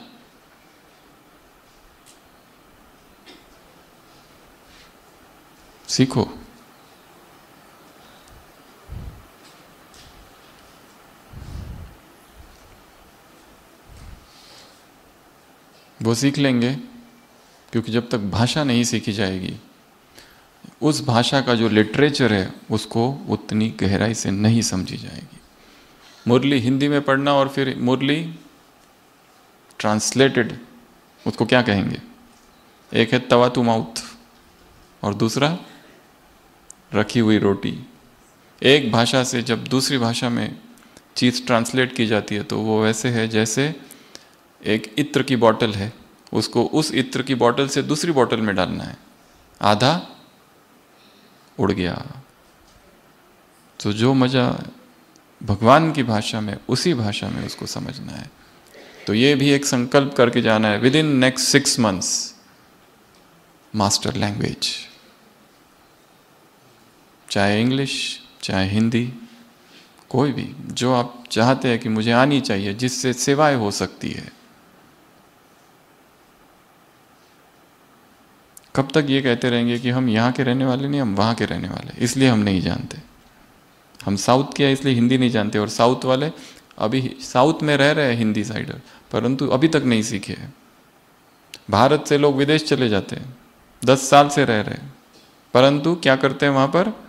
Speaker 2: सीखो। वो सीख लेंगे, क्योंकि जब तक भाषा नहीं सीखी जाएगी, उस भाषा का जो लिटरेचर है, उसको उतनी गहराई से नहीं समझी जाएगी। मुरली हिंदी में पढ़ना और फिर मुरली ट्रांसलेटेड उसको क्या कहेंगे? एक है तवा टू माउथ, और दूसरा रखी हुई रोटी। एक भाषा से जब दूसरी भाषा में चीज़ ट्रांसलेट की जाती है तो वो वैसे है जैसे एक इत्र की बोतल है, उसको उस इत्र की बोतल से दूसरी बोतल में डालना है। आधा उड़ गया। तो जो मज़ा भगवान की भाषा में, उसी भाषा में उसको समझना है। तो ये भी एक संकल्प करके जाना है within next six months master language चाहे इंग्लिश चाहे हिंदी कोई भी, जो आप चाहते हैं कि मुझे आनी चाहिए, जिससे सेवाएँ हो सकती है। कब तक ये कहते रहेंगे कि हम यहाँ के रहने वाले नहीं, हम वहाँ के रहने वाले। इसलिए हम नहीं जानते। हम साउथ के हैं, इसलिए हिंदी नहीं जानते। और साउथ वाले अभी साउथ में रह रहे हैं हिंदी साइडर परंतु अभी तक नहीं सीखे हैं। भारत से लोग विदेश चले जाते हैं। दस साल से रह रहे हैं। परंतु क्या करते हैं वहाँ पर?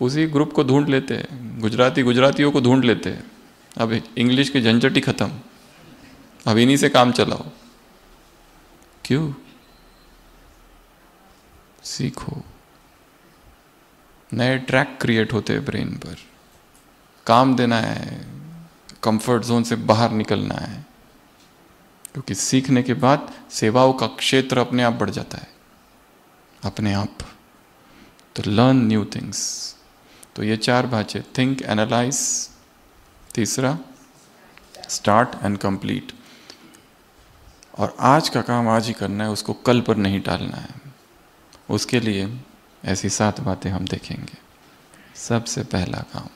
Speaker 2: उसी ग्रुप को ढूंढ लेते हैं। गुजराती गुजरातियों को ढूंढ लेते हैं। अब इंग्लिश की झंझट खत्म। अब इन्हीं से काम चलाओ। क्यों? सीखो। नए ट्रैक क्रिएट होते हैं ब्रेन पर। काम देना है कंफर्ट जोन से बाहर निकलना है। क्योंकि सीखने के बाद सेवाओं का क्षेत्र अपने आप बढ़ जाता है। अपने आप। तो लर्न न्यू थिंग्स तो ये चार बातें थिंक एनालाइज तीसरा स्टार्ट एंड कंप्लीट और आज का काम आज ही करना है, उसको कल पर नहीं टालना है। उसके लिए ऐसी सात बातें हम देखेंगे। सबसे पहला काम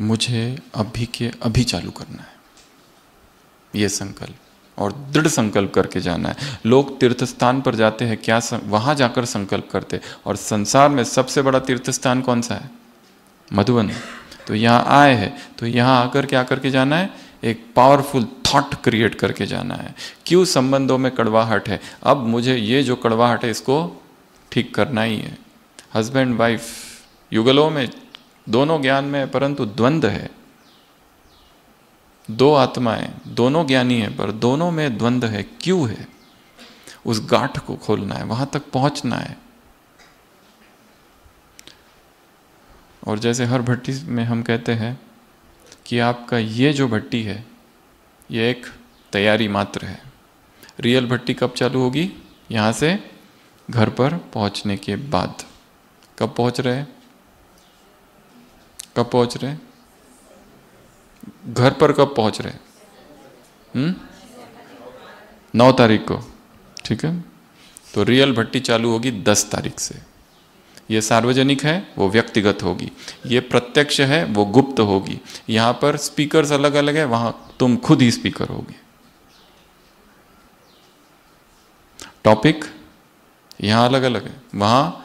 Speaker 2: मुझे अभी के अभी चालू करना है। ये संकल्प और दृढ़ संकल्प करके जाना है। लोग तीर्थ स्थान पर जाते हैं क्या सं, वहाँ जाकर संकल्प करते और संसार में सबसे बड़ा तीर्थ स्थान कौन सा है? मधुबन। तो यहाँ आए हैं तो यहाँ आकर क्या करके जाना है? एक पावरफुल थॉट क्रिएट करके जाना है। क्यों संबंधों में कड़वाहट है? अब मुझे ये जो कड़वाहट है, इसको ठीक करना ही है। हस्बैंड वाइफ युगलों में, दोनों ज्ञान में है, परंतु द्वंद्व है। दो आत्माएँ, दोनों ज्ञानी है, पर दोनों में द्वंद्व है। क्यों है? उस गांठ को खोलना है, वहाँ तक पहुँचना है। और जैसे हर भट्टी में हम कहते हैं कि आपका ये जो भट्टी है, ये एक तैयारी मात्र है। रियल भट्टी कब चालू होगी? यहाँ से घर पर पहुँचने के बाद। कब पहुँच रहे कब पहुँच रहे घर पर कब पहुँच रहे हम्म? नौ तारीख को, ठीक है? तो रियल भट्टी चालू होगी दस तारीख से। ये सार्वजनिक है, वो व्यक्तिगत होगी। ये प्रत्यक्ष है, वो गुप्त होगी। यहाँ पर स्पीकर्स अलग अलग है, वहाँ तुम खुद ही स्पीकर होगे। टॉपिक यहाँ अलग अलग है। वहाँ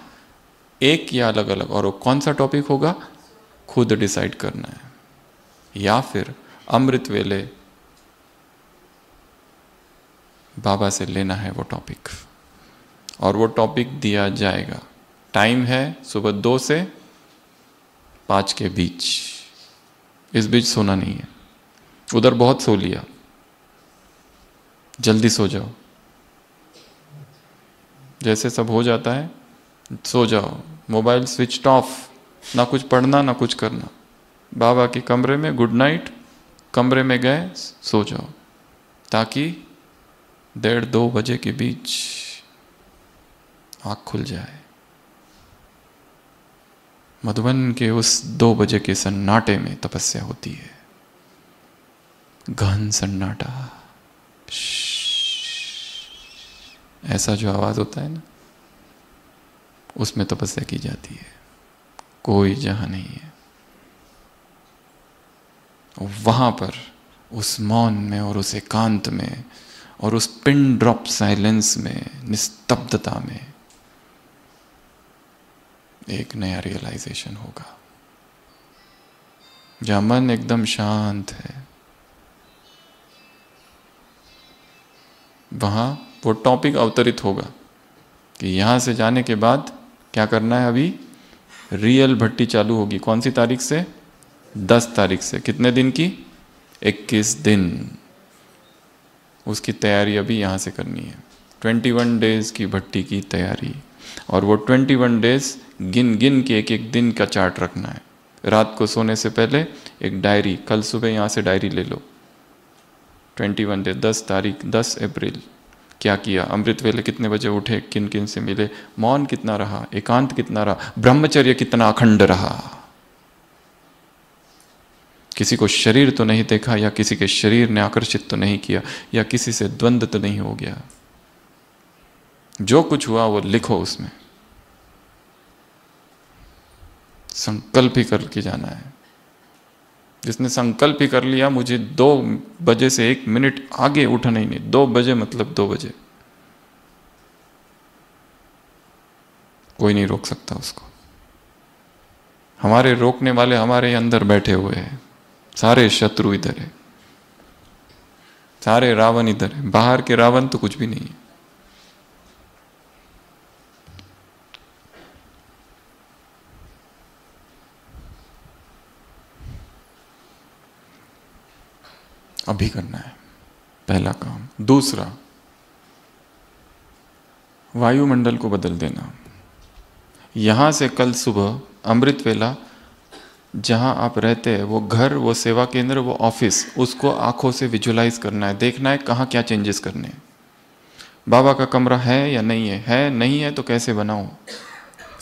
Speaker 2: एक या अलग अलग और वो कौन सा टॉपिक होगा? खुद डिसाइड करना है। या फिर अमृत वेले बाबा से लेना है वो टॉपिक। और वो टॉपिक दिया जाएगा। टाइम है सुबह दो से पाँच के बीच। इस बीच सोना नहीं है। उधर बहुत सो लिया। जल्दी सो जाओ। जैसे सब हो जाता है, सो जाओ। Mobile switch off. ना कुछ पढ़ना, ना कुछ करना। बाबा के कमरे में गुड नाइट, कमरे में गए, सो जाओ। ताकि डेढ़ दो बजे के बीच आँख खुल जाए। मधुबन के उस दो बजे के सन्नाटे में तपस्या होती है। गहन सन्नाटा। ऐसा जो आवाज़ होता है ना उसमें तपस्या की जाती है कोई जहाँ नहीं है वहाँ पर उस मौन में और उस एकांत में और उस पिन ड्रॉप साइलेंस में निस्तब्धता में एक नया रियलाइजेशन होगा। जहाँ मन एकदम शांत है, वहाँ वो टॉपिक अवतरित होगा कि यहाँ से जाने के बाद क्या करना है अभी? रियल भट्टी चालू होगी। कौन सी तारीख से? दस तारीख से। कितने दिन की? इक्कीस दिन। उसकी तैयारी अभी यहाँ से करनी है। ट्वेंटी वन डेज़ की भट्टी की तैयारी। और वो ट्वेंटी वन डेज़ गिन गिन के एक एक दिन का चार्ट रखना है। रात को सोने से पहले एक डायरी, कल सुबह यहाँ से डायरी ले लो। ट्वेंटी वन डे, दस तारीख, दस अप्रैल। क्या किया? अमृत वेले कितने बजे उठे? किन किन से मिले? मौन कितना रहा? एकांत कितना रहा? ब्रह्मचर्य कितना अखंड रहा? किसी को शरीर तो नहीं देखा या किसी के शरीर ने आकर्षित तो नहीं किया या किसी से द्वंद्व तो नहीं हो गया? जो कुछ हुआ, वो लिखो उसमें। संकल्प ही करके जाना है। जिसने संकल्प ही कर लिया, मुझे दो बजे से एक मिनट आगे उठना ही नहीं। दो बजे मतलब दो बजे। कोई नहीं रोक सकता उसको। हमारे रोकने वाले हमारे अंदर बैठे हुए हैं। सारे शत्रु इधर है। सारे रावण इधर है। बाहर के रावण तो कुछ भी नहीं है। अभी करना है। पहला काम। दूसरा, वायुमंडल को बदल देना। यहाँ से कल सुबह अमृत वेला, जहाँ आप रहते हैं, वो घर, वो सेवा केंद्र, वो ऑफ़िस, उसको आँखों से विजुलाइज करना है। देखना है कहाँ क्या चेंजेस करने हैं। बाबा का कमरा है या नहीं है? है, नहीं है तो कैसे बनाऊँ?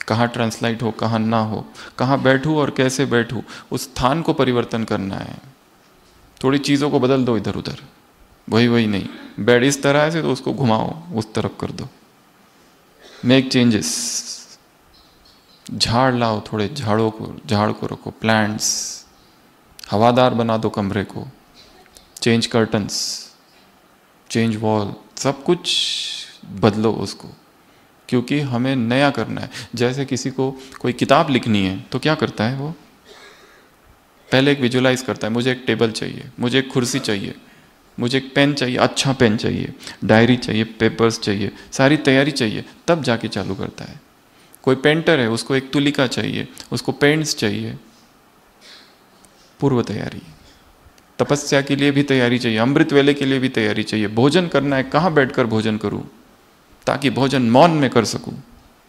Speaker 2: कहाँ ट्रांसलाइट हो, कहाँ ना हो? कहाँ बैठूं और कैसे बैठूं? उस स्थान को परिवर्तन करना है। थोड़ी चीज़ों को बदल दो इधर उधर। वही वही नहीं। बेड इस तरह से तो उसको घुमाओ, उस तरफ़ कर दो। मेक चेंजेस झाड़ लाओ थोड़े, झाड़ों को, झाड़ को रखो। प्लांट्स हवादार बना दो कमरे को। चेंज कर्टन्स चेंज वॉल सब कुछ बदलो उसको। क्योंकि हमें नया करना है। जैसे किसी को कोई किताब लिखनी है तो क्या करता है वो? पहले एक विजुलाइज करता है, मुझे एक टेबल चाहिए, मुझे एक कुर्सी चाहिए, मुझे एक पेन चाहिए अच्छा पेन चाहिए डायरी चाहिए पेपर्स चाहिए, सारी तैयारी चाहिए, तब जाके चालू करता है। कोई पेंटर है, उसको एक तुलिका चाहिए, उसको पेंट्स चाहिए, पूर्व तैयारी। तपस्या के लिए भी तैयारी चाहिए, अमृत वेले के लिए भी तैयारी चाहिए, भोजन करना है, कहाँ बैठकर भोजन करूँ? ताकि भोजन मौन में कर सकूँ,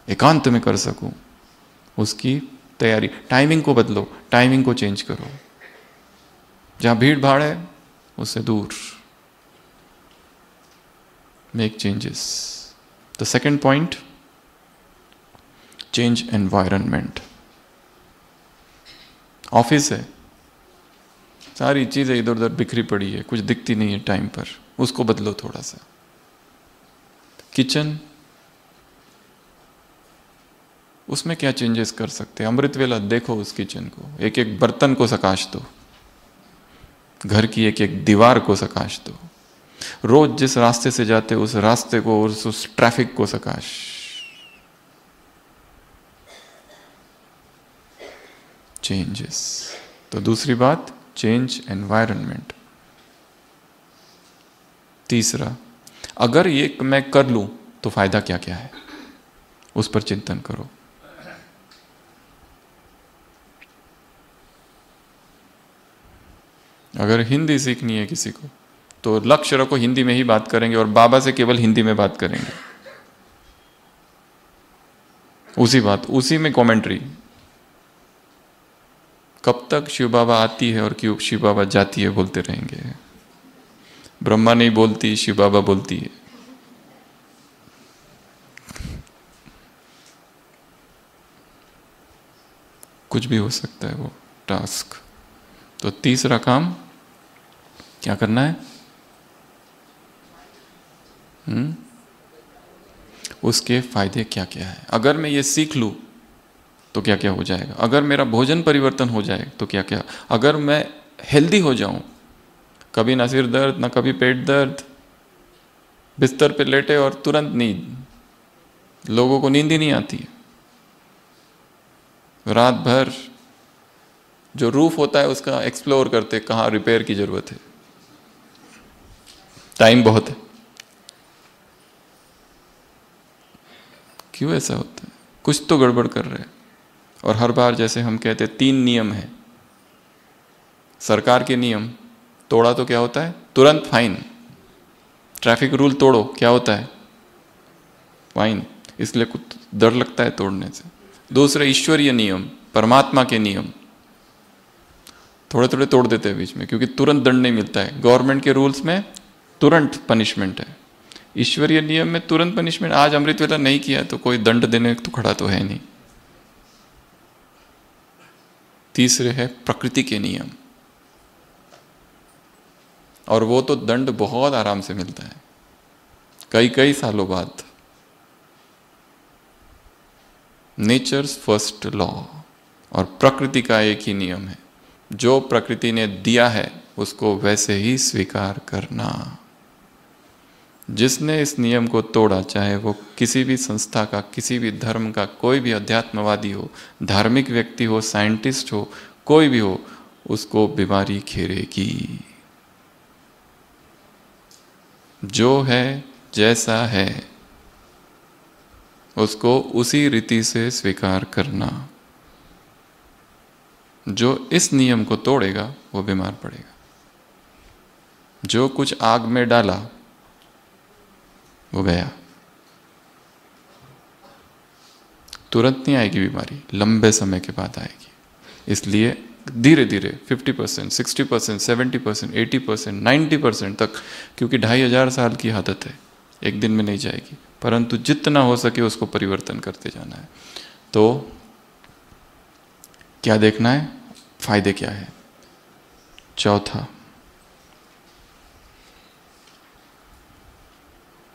Speaker 2: एकांत में कर सकूँ, उसकी तैयारी। टाइमिंग को बदलो टाइमिंग को चेंज करो। जहाँ भीड़ भाड़ है, उससे दूर। Make changes the second point change environment office है। सारी चीज़ें इधर उधर बिखरी पड़ी है, कुछ दिखती नहीं है टाइम पर। उसको बदलो थोड़ा सा। किचन उसमें क्या चेंजेस कर सकते हैं? अमृत वेला देखो उस किचन को। एक एक बर्तन को सकाश दो। घर की एक एक दीवार को सकाश दो। रोज जिस रास्ते से जाते उस रास्ते को उस, उस ट्रैफ़िक को सकाश। चेंजेस तो दूसरी बात चेंज एनवायरनमेंट तीसरा अगर ये मैं कर लूँ तो फ़ायदा क्या क्या है? उस पर चिंतन करो। अगर हिंदी सीखनी है किसी को तो लक्ष्य रखो हिंदी में ही बात करेंगे और बाबा से केवल हिंदी में बात करेंगे। उसी बात, उसी में कमेंट्री कब तक शिव बाबा आती है और क्यों शिव बाबा जाती है बोलते रहेंगे। ब्रह्मा नहीं बोलती, शिव बाबा बोलती है। कुछ भी हो सकता है वो टास्क तो तीसरा काम क्या करना है? हुँ? उसके फ़ायदे क्या क्या है? अगर मैं ये सीख लूँ तो क्या क्या हो जाएगा? अगर मेरा भोजन परिवर्तन हो जाए तो क्या क्या? अगर मैं हेल्दी हो जाऊँ, कभी ना सिर दर्द, ना कभी पेट दर्द, बिस्तर पे लेटे और तुरंत नींद। लोगों को नींद ही नहीं आती रात भर जो रूफ होता है, उसका एक्सप्लोर करते कहाँ रिपेयर की ज़रूरत है। टाइम बहुत है। क्यों ऐसा होता है? कुछ तो गड़बड़ कर रहे हैं। और हर बार जैसे हम कहते हैं, तीन नियम है। सरकार के नियम, तोड़ा तो क्या होता है? तुरंत फाइन ट्रैफ़िक रूल तोड़ो, क्या होता है? फाइन इसलिए कुछ डर लगता है तोड़ने से। दूसरे, ईश्वरीय नियम, परमात्मा के नियम। थोड़े थोड़े तोड़ देते हैं बीच में, क्योंकि तुरंत दंड नहीं मिलता है। गवर्नमेंट के रूल्स में तुरंत पनिशमेंट है। ईश्वरीय नियम में तुरंत पनिशमेंट आज अमृत वेला नहीं किया तो कोई दंड देने तो खड़ा तो है नहीं। तीसरे है प्रकृति के नियम। और वो तो दंड बहुत आराम से मिलता है। कई कई सालों बाद। नेचर्स फ़र्स्ट लॉ और प्रकृति का एक ही नियम है। जो प्रकृति ने दिया है, उसको वैसे ही स्वीकार करना। जिसने इस नियम को तोड़ा, चाहे वो किसी भी संस्था का, किसी भी धर्म का, कोई भी अध्यात्मवादी हो, धार्मिक व्यक्ति हो, साइंटिस्ट हो, कोई भी हो, उसको बीमारी घेरेगी। जो है, जैसा है, उसको उसी रीति से स्वीकार करना। जो इस नियम को तोड़ेगा, वो बीमार पड़ेगा। जो कुछ आग में डाला वो गया। तुरंत नहीं आएगी बीमारी, लंबे समय के बाद आएगी। इसलिए धीरे धीरे 50 percent sixty percent seventy percent eighty percent ninety percent तक, क्योंकि ढाई हज़ार साल की आदत है, एक दिन में नहीं जाएगी। परंतु जितना हो सके उसको परिवर्तन करते जाना है। तो क्या देखना है? फ़ायदे क्या है? चौथा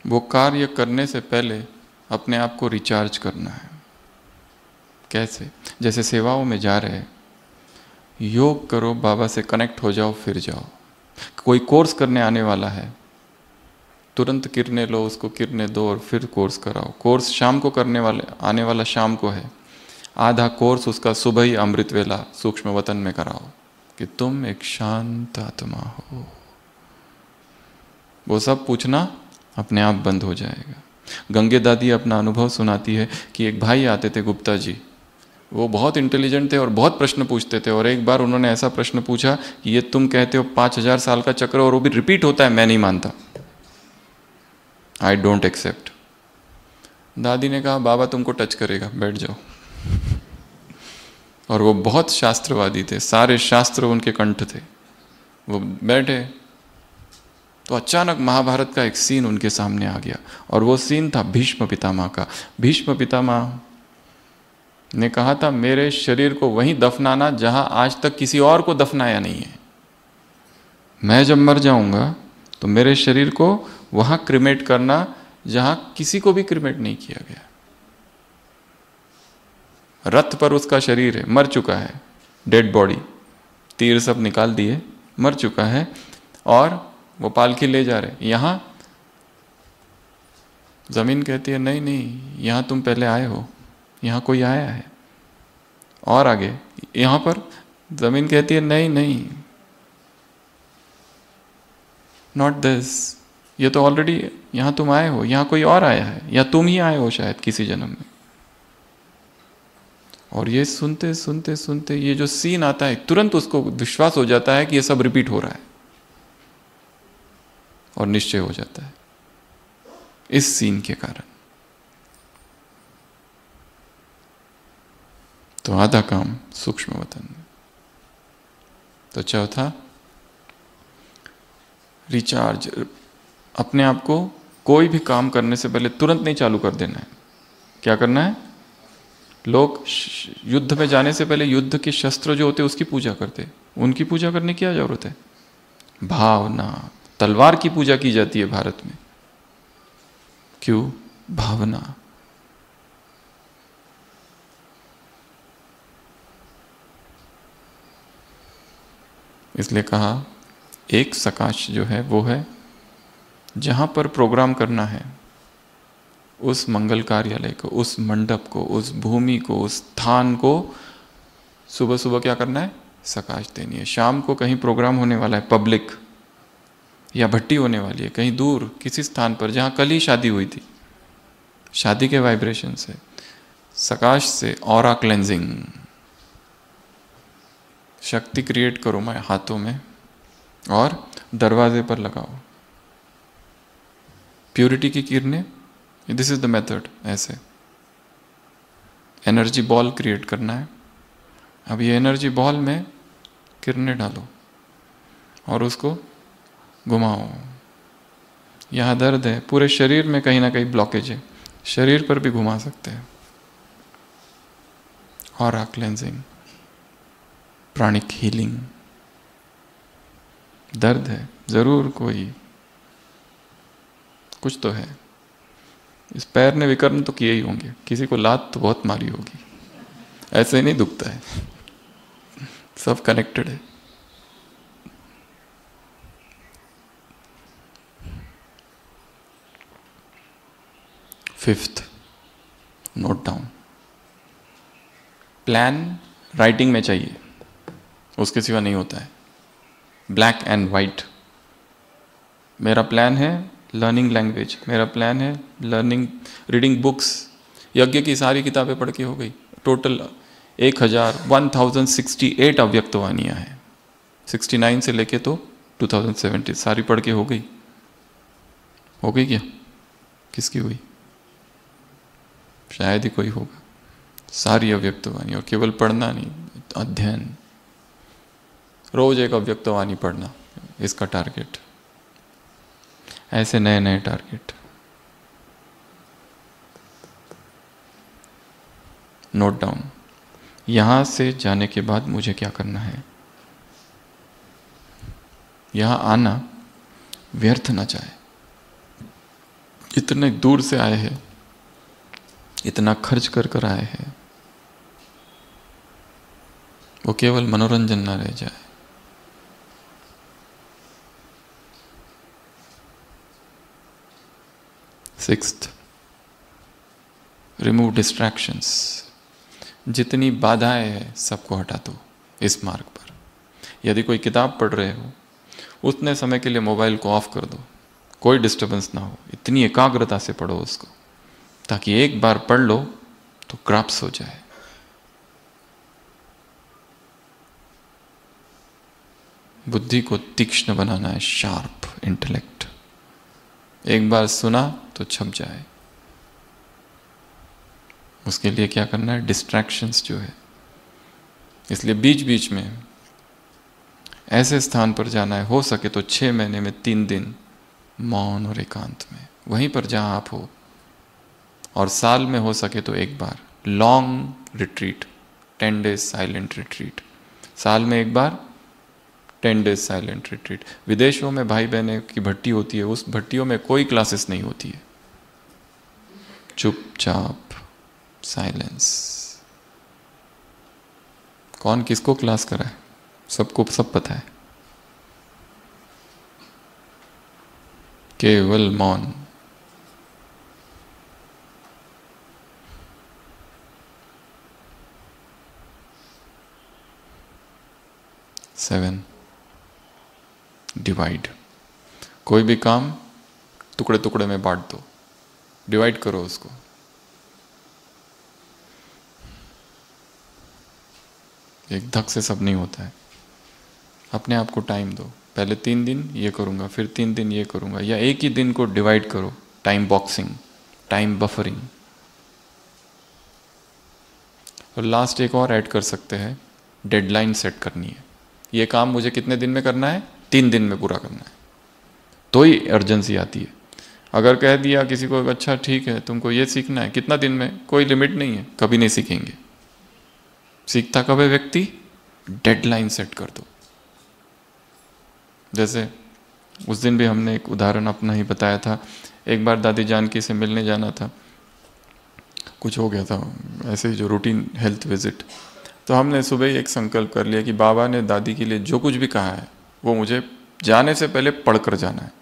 Speaker 2: वो कार्य करने से पहले अपने आप को रिचार्ज करना है। कैसे? जैसे सेवाओं में जा रहे योग करो, बाबा से कनेक्ट हो जाओ, फिर जाओ। कोई कोर्स करने आने वाला है, तुरंत किरने लो, उसको किरने दो और फिर कोर्स कराओ। कोर्स शाम को करने वाले, आने वाला शाम को है। आधा कोर्स उसका सुबह ही अमृत वेला, सूक्ष्म वतन में कराओ कि तुम एक शांत आत्मा हो। वो सब पूछना अपने आप बंद हो जाएगा। गंगे दादी अपना अनुभव सुनाती है कि एक भाई आते थे गुप्ता जी। वो बहुत इंटेलिजेंट थे और बहुत प्रश्न पूछते थे और एक बार उन्होंने ऐसा प्रश्न पूछा कि ये तुम कहते हो पाँच हज़ार साल का चक्र और वो भी रिपीट होता है, मैं नहीं मानता। आई डोंट एक्सेप्ट दादी ने कहा, बाबा तुमको टच करेगा, बैठ जाओ। और वो बहुत शास्त्रवादी थे, सारे शास्त्र उनके कंठ थे। वो बैठे तो अचानक महाभारत का एक सीन उनके सामने आ गया और वो सीन था भीष्म पितामह का। भीष्म पितामह ने कहा था, मेरे शरीर को वहीं दफनाना जहाँ आज तक किसी और को दफनाया नहीं है। मैं जब मर जाऊँगा तो मेरे शरीर को वहाँ क्रिमेट करना जहाँ किसी को भी क्रिमेट नहीं किया गया। रथ पर उसका शरीर है, मर चुका है डेड बॉडी तीर सब निकाल दिए, मर चुका है और वो पालकी ले जा रहे यहाँ? ज़मीन कहती है, नहीं नहीं, यहाँ तुम पहले आए हो। यहाँ कोई आया है? और आगे, यहाँ पर? ज़मीन कहती है, नहीं नहीं नॉट दिस ये तो ऑलरेडी यहाँ तुम आए हो, यहाँ कोई और आया है, या तुम ही आए हो शायद किसी जन्म में? और ये सुनते सुनते सुनते ये जो सीन आता है, तुरंत उसको विश्वास हो जाता है कि ये सब रिपीट हो रहा है। और निश्चय हो जाता है। इस सीन के कारण। तो आधा काम सूक्ष्म वतन में। तो चौथा रिचार्ज अपने आप को कोई भी काम करने से पहले तुरंत नहीं चालू कर देना है। क्या करना है? लोग युद्ध में जाने से पहले युद्ध के शस्त्र जो होते उसकी पूजा करते उनकी पूजा करने की क्या ज़रूरत है? भावना। तलवार की पूजा की जाती है भारत में। क्यों? भावना। इसलिए कहा, एक सकाश जो है, वो है, जहाँ पर प्रोग्राम करना है, उस मंगल कार्यालय को, उस मंडप को, उस भूमि को, उस स्थान को सुबह सुबह क्या करना है? सकाश देनी है। शाम को कहीं प्रोग्राम होने वाला है, पब्लिक। या भट्टी होने वाली है, कहीं दूर, किसी स्थान पर, जहाँ कल ही शादी हुई थी। शादी के वाइब्रेशन से सकाश से और क्लेंजिंग शक्ति क्रिएट करो मैं हाथों में, और दरवाजे पर लगाओ। प्योरिटी की किरणें दिस इज़ द मेथड ऐसे। एनर्जी बॉल क्रिएट करना है। अब ये एनर्जी बॉल में किरणें डालो, और उसको घुमाओ। यहाँ दर्द है। पूरे शरीर में कहीं ना कहीं ब्लॉकेज है। शरीर पर भी घुमा सकते हैं। और क्लेंजिंग प्राणिक हीलिंग दर्द है। ज़रूर कोई। कुछ तो है। इस पैर ने विकर्म तो किए ही होंगे। किसी को लात तो बहुत मारी होगी। ऐसे ही नहीं दुखता है। सब कनेक्टेड है। Fifth note down plan writing में चाहिए। उसके सिवा नहीं होता है। ब्लैक एंड वाइट मेरा प्लान है लर्निंग लैंग्वेज मेरा प्लान है लर्निंग रीडिंग बुक्स यज्ञ की सारी किताबें पढ़ के हो गई। टोटल एक हज़ार वन थाउज़ेंड सिक्सटी एट अव्यक्तवाणियाँ हैं। सिक्सटी नाइन से लेके तो टू थाउज़ेंड सेवेंटी सारी पढ़ के हो गई। हो गई क्या? किसकी हुई? शायद ही कोई होगा। सारी अव्यक्तवाणी और केवल पढ़ना नहीं, अध्ययन। रोज एक अव्यक्तवाणी पढ़ना, इसका टारगेट ऐसे नए नए टारगेट नोट डाउन यहाँ से जाने के बाद मुझे क्या करना है? यहाँ आना व्यर्थ ना जाए। इतने दूर से आए हैं। इतना खर्च कर कर आए हैं। वो केवल मनोरंजन ना रह जाए। सिक्स्थ रिमूव डिस्ट्रैक्शंस जितनी बाधाएँ हैं, सबको हटा दो इस मार्ग पर। यदि कोई किताब पढ़ रहे हो, उतने समय के लिए मोबाइल को ऑफ़ कर दो। कोई डिस्टरबेंस ना हो। इतनी एकाग्रता से पढ़ो उसको। ताकि एक बार पढ़ लो तो क्राप्स हो जाए। बुद्धि को तीक्ष्ण बनाना है, शार्प इंटेलेक्ट। एक बार सुना तो छप जाए। उसके लिए क्या करना है? डिस्ट्रैक्शंस जो है। इसलिए बीच बीच में ऐसे स्थान पर जाना है, हो सके तो छः महीने में तीन दिन मौन और एकांत में। वहीं पर जहाँ आप हो और साल में हो सके तो एक बार। Long retreat ten days silent retreat साल में एक बार टेन डेज़ साइलेंट रिट्रीट विदेशों में भाई बहने की भट्टी होती है, उस भट्टियों में कोई क्लासेस नहीं होती है। चुपचाप साइलेंस कौन किसको क्लास कराए सबको, सब पता है। केवल मौन। सेवन डिवाइड कोई भी काम टुकड़े टुकड़े में बांट दो। डिवाइड करो उसको। एक धक से सब नहीं होता है। अपने आप को टाइम दो। पहले तीन दिन ये करूँगा, फिर तीन दिन ये करूँगा, या एक ही दिन को डिवाइड करो। टाइम बॉक्सिंग टाइम बफरिंग और लास्ट एक और ऐड कर सकते हैं। डेडलाइन सेट करनी है। ये काम मुझे कितने दिन में करना है? तीन दिन में पूरा करना है। तो ही अर्जेंसी आती है। अगर कह दिया किसी को अच्छा ठीक है, तुमको ये सीखना है, कितना दिन में? कोई लिमिट नहीं है, कभी नहीं सीखेंगे। सीखता कब है व्यक्ति? डेडलाइन सेट कर दो। जैसे उस दिन भी हमने एक उदाहरण अपना ही बताया था। एक बार दादी जानकी से मिलने जाना था। कुछ हो गया था, ऐसे ही जो रूटीन हेल्थ विज़िट तो हमने सुबह एक संकल्प कर लिया कि बाबा ने दादी के लिए जो कुछ भी कहा है, वो मुझे जाने से पहले पढ़कर जाना है।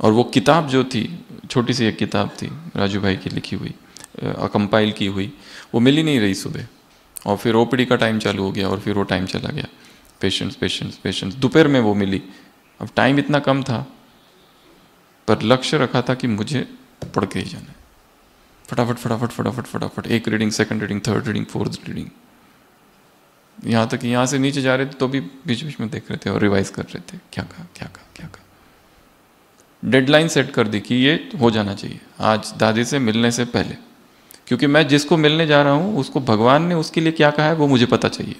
Speaker 2: और वो किताब जो थी, छोटी सी एक किताब थी, राजू भाई की लिखी हुई कंपाइल की हुई, वो मिल ही नहीं रही सुबह। और फिर ओपीडी का टाइम चालू हो गया और फिर वो टाइम चला गया। पेशेंट्स पेशेंट्स पेशेंट्स दोपहर में वो मिली। अब टाइम इतना कम था, पर लक्ष्य रखा था कि मुझे पढ़ के ही जाना है। फटाफट फटाफट फटाफट फटाफट। एक reading second reading third reading fourth reading यहाँ तक यहाँ से नीचे जा रहे थे तो भी बीच बीच में देख रहे थे और रिवाइज कर रहे थे। क्या कहा क्या कहा क्या कहा? डेडलाइन सेट कर दी कि ये हो जाना चाहिए। आज दादी से मिलने से पहले। क्योंकि मैं जिसको मिलने जा रहा हूँ, उसको भगवान ने उसके लिए क्या कहा है, वो मुझे पता चाहिए।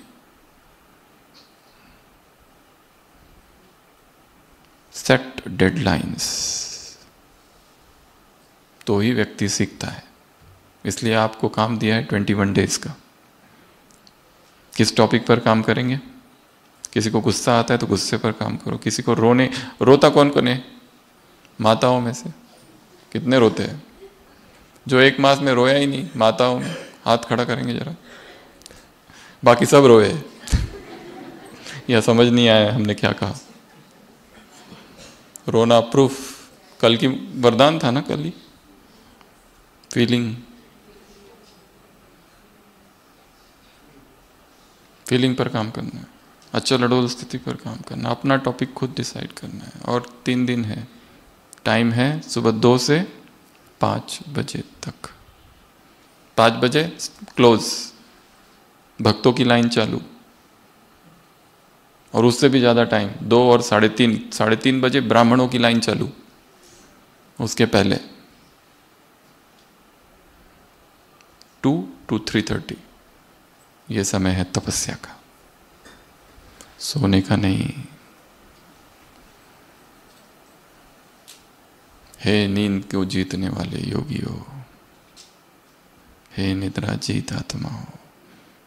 Speaker 2: सेट डेडलाइंस तो ही व्यक्ति सीखता है। इसलिए आपको काम दिया है ट्वेंटी वन डेज़ का। किस टॉपिक पर काम करेंगे? किसी को गुस्सा आता है तो गुस्से पर काम करो। किसी को रोने, रोता कौन कौन है? माताओं में से। कितने रोते हैं? जो एक मास में रोया ही नहीं, माताओं में। हाथ खड़ा करेंगे जरा। बाकी सब रोए। या समझ नहीं आया हमने क्या कहा। रोना प्रूफ कल की वरदान था ना, कल ही? फीलिंग फीलिंग पर काम करना है। अचल अडोल स्थिति पर काम करना अपना टॉपिक खुद डिसाइड करना है। और तीन दिन है। टाइम है सुबह दो से पाँच बजे तक। पाँच बजे क्लोज भक्तों की लाइन चालू। और उससे भी ज़्यादा टाइम दो और साढ़े तीन। साढ़े तीन बजे ब्राह्मणों की लाइन चालू। उसके पहले। टू टू थ्री थर्टी ये समय है तपस्या का। सोने का नहीं। हे नींद को जीतने वाले योगी हो हे निद्रा जीत आत्मा हो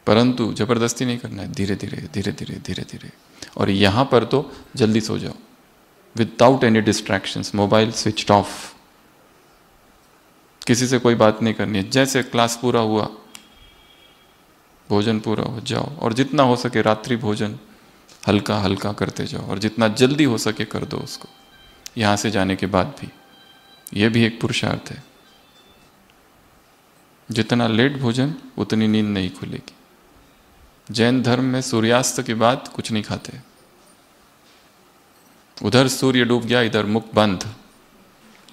Speaker 2: परंतु ज़बरदस्ती नहीं करना है। धीरे धीरे धीरे धीरे धीरे धीरे। और यहाँ पर तो जल्दी सो जाओ। Without any distractions mobile switch off किसी से कोई बात नहीं करनी है। जैसे क्लास पूरा हुआ भोजन पूरा हो जाओ और जितना हो सके रात्रि भोजन हल्का हल्का करते जाओ और जितना जल्दी हो सके कर दो उसको। यहाँ से जाने के बाद भी। यह भी एक पुरुषार्थ है। जितना लेट भोजन, उतनी नींद नहीं खुलेगी। जैन धर्म में सूर्यास्त के बाद कुछ नहीं खाते। उधर सूर्य डूब गया, इधर मुख बंद।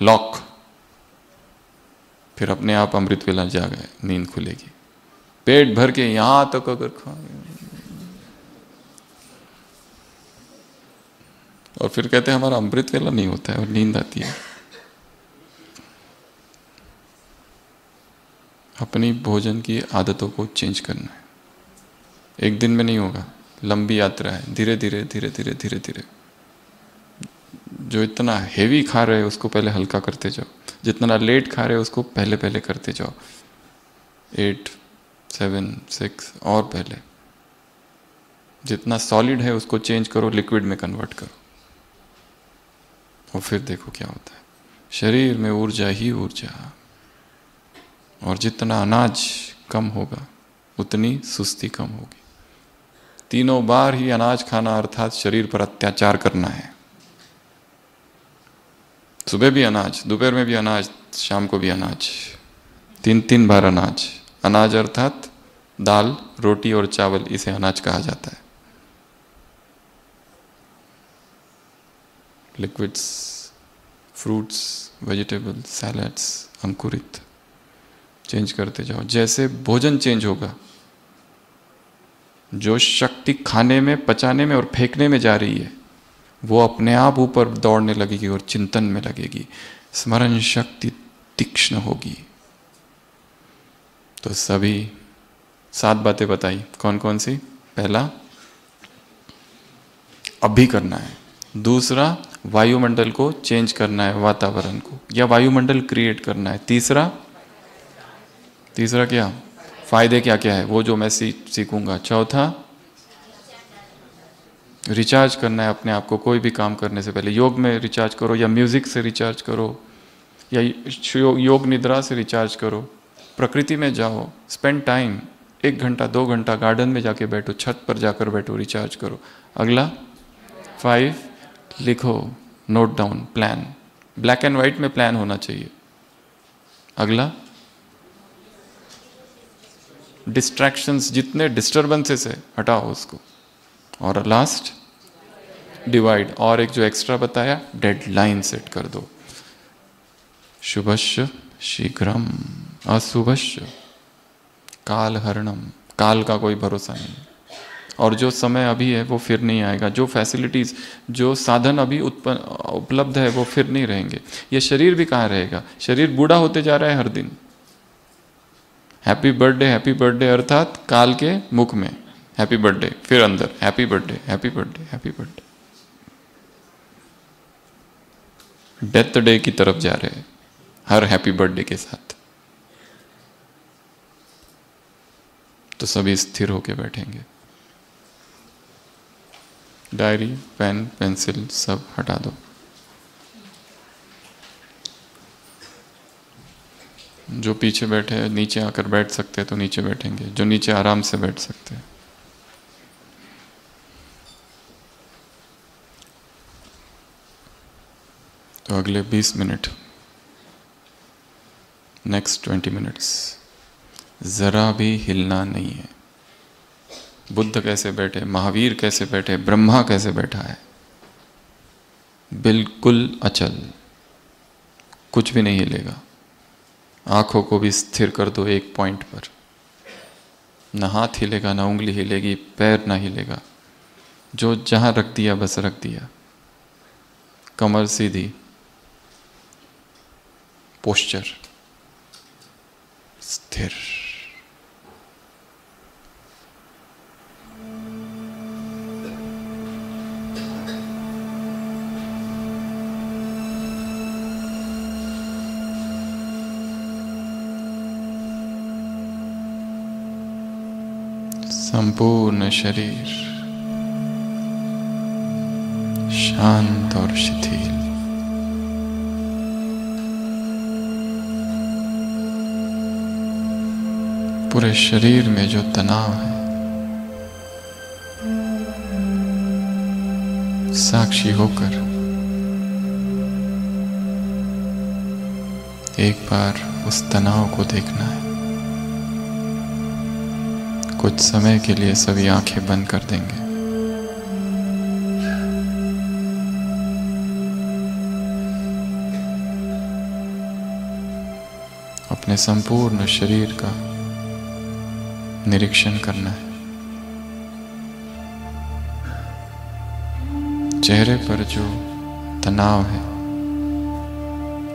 Speaker 2: लॉक। फिर अपने आप अमृत वेला जा गए नींद खुलेगी। पेट भर के यहाँ तक अगर खा और फिर कहते हैं, हमारा अमृत वेला नहीं होता है, और नींद आती है। अपनी भोजन की आदतों को चेंज करना है। एक दिन में नहीं होगा, लंबी यात्रा है धीरे धीरे धीरे धीरे धीरे धीरे जो इतना हेवी खा रहे हैं, उसको पहले हल्का करते जाओ। जितना लेट खा रहे हैं, उसको पहले पहले करते जाओ। एट सेवन, सिक्स, और पहले। जितना सॉलिड है, उसको चेंज करो लिक्विड में कन्वर्ट करो। और फिर देखो क्या होता है। शरीर में ऊर्जा ही ऊर्जा। और जितना अनाज कम होगा, उतनी सुस्ती कम होगी। तीनों बार ही अनाज खाना अर्थात शरीर पर अत्याचार करना है। सुबह भी अनाज, दोपहर में भी अनाज, शाम को भी अनाज। तीन तीन बार अनाज। अनाज अर्थात दाल, रोटी और चावल इसे अनाज कहा जाता है। लिक्विड्स फ्रूट्स वेजिटेबल सैलड्स अंकुरित। चेंज करते जाओ। जैसे भोजन चेंज होगा, जो शक्ति खाने में, पचाने में और फेंकने में जा रही है, वो अपने आप ऊपर दौड़ने लगेगी और चिंतन में लगेगी। स्मरण शक्ति तीक्ष्ण होगी। तो सभी सात बातें बताई। कौन कौन सी? पहला, अभी करना है। दूसरा, वायुमंडल को चेंज करना है वातावरण को, या वायुमंडल क्रिएट करना है। तीसरा तीसरा क्या? फ़ायदे क्या क्या है? वो जो मैं सीखूँगा। चौथा रिचार्ज करना है अपने आप को, कोई भी काम करने से पहले। योग में रिचार्ज करो, या म्यूज़िक से रिचार्ज करो, या योग निद्रा से रिचार्ज करो। प्रकृति में जाओ स्पेंड टाइम एक घंटा, दो घंटा गार्डन में जाके बैठो, छत पर जाकर बैठो रिचार्ज करो। अगला फाइव लिखो note down plan black and white में प्लान होना चाहिए। अगला डिस्ट्रैक्शंस जितने डिस्टर्बेंसेस है, हटाओ उसको। और लास्ट डिवाइड और एक जो एक्स्ट्रा बताया डेडलाइन सेट कर दो। शुभश्य शीघ्रम। अशुभश्य काल हरणम काल का कोई भरोसा नहीं। और जो समय अभी है, वो फिर नहीं आएगा। जो फैसिलिटीज़ जो साधन अभी उपलब्ध है, वो फिर नहीं रहेंगे। ये शरीर भी कहाँ रहेगा? शरीर बूढ़ा होते जा रहा है हर दिन। हैप्पी बर्थडे हैप्पी बर्थडे अर्थात काल के मुख में। हैप्पी बर्थडे फिर अंदर। Happy birthday happy birthday happy birthday death day की तरफ़ जा रहे हैं। हर हैप्पी बर्थडे के साथ। तो सभी स्थिर होके बैठेंगे। डायरी, पेन, पेंसिल सब हटा दो। जो पीछे बैठे हैं, नीचे आकर बैठ सकते हैं तो नीचे बैठेंगे। जो नीचे आराम से बैठ सकते हैं। तो अगले 20 मिनट नेक्स्ट 20 मिनट्स ज़रा भी हिलना नहीं है। बुद्ध कैसे बैठे, महावीर कैसे बैठे, ब्रह्मा कैसे बैठा है? बिल्कुल अचल। कुछ भी नहीं हिलेगा। आँखों को भी स्थिर कर दो एक पॉइंट पर। न हाथ हिलेगा, ना उंगली हिलेगी, पैर ना हिलेगा। जो जहाँ रख दिया, बस रख दिया। कमर सीधी। पोस्चर। स्थिर। संपूर्ण शरीर शांत और शिथिल। पूरे शरीर में जो तनाव है, साक्षी होकर एक बार उस तनाव को देखना है। कुछ समय के लिए सभी आँखें बंद कर देंगे। अपने संपूर्ण शरीर का निरीक्षण करना है। चेहरे पर जो तनाव है,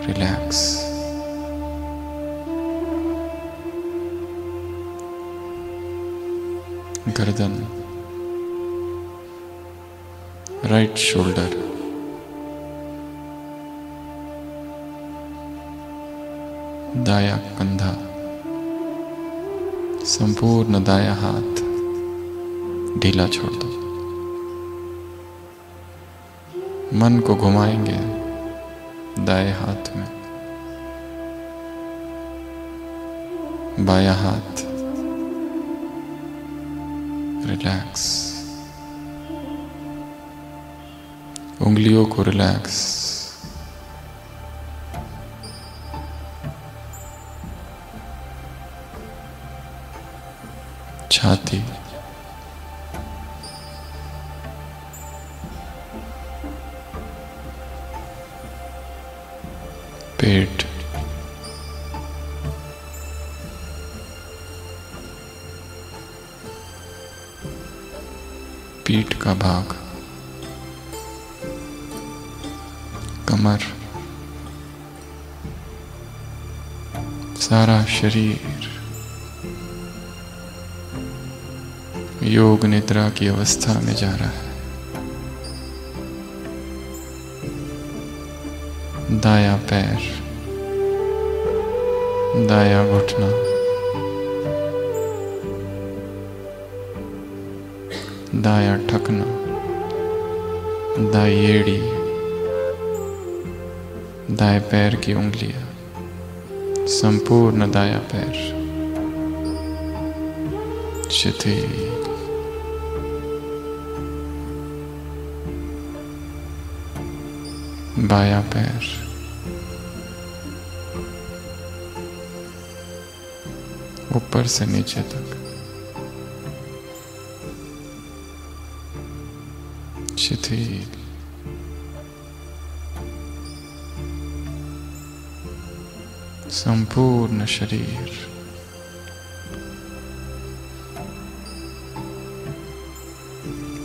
Speaker 2: रिलैक्स। गर्दन राइट शोल्डर दाया कंधा संपूर्ण दाया हाथ ढीला छोड़ दो मन को घुमाएँगे दाएँ हाथ में बाया हाथ रिलैक्स उंगलियों को रिलैक्स छाती का भाग। कमर। सारा शरीर। योग निद्रा की अवस्था में जा रहा है। दाया पैर। दाया घुटना। दाया ठकना, दाई एड़ी, दाएँ पैर की उंगलियाँ, संपूर्ण दाया पैर। शिथिल बाया पैर। ऊपर से नीचे तक। शिथिल संपूर्ण शरीर।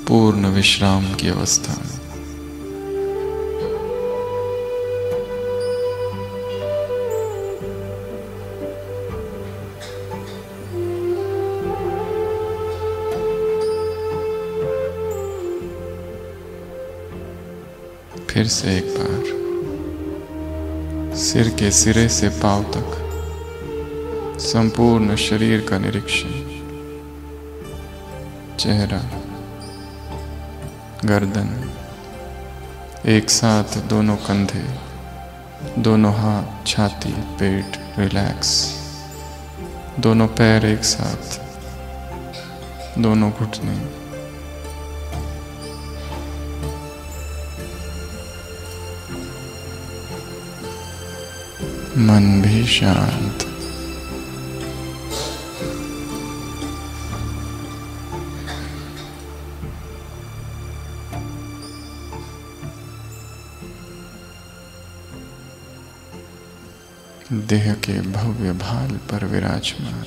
Speaker 2: पूर्ण विश्राम की अवस्था में। फिर से एक बार, सिर के सिरे से पाव तक, संपूर्ण शरीर का निरीक्षण, चेहरा, गर्दन, एक साथ दोनों कंधे, दोनों हाथ छाती, पेट, रिलैक्स, दोनों पैर एक साथ, दोनों घुटने मन भी शांत। देह के भव्य भाल पर विराजमान।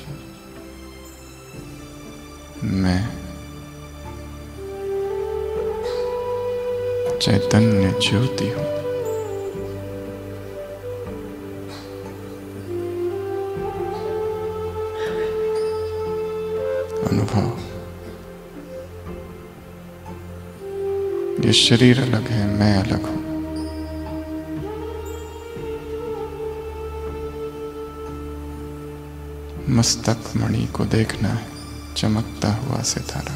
Speaker 2: मैं चैतन्य ज्योति हूँ। ये शरीर अलग है, मैं अलग हूँ। मस्तक मणि को देखना है, चमकता हुआ सितारा।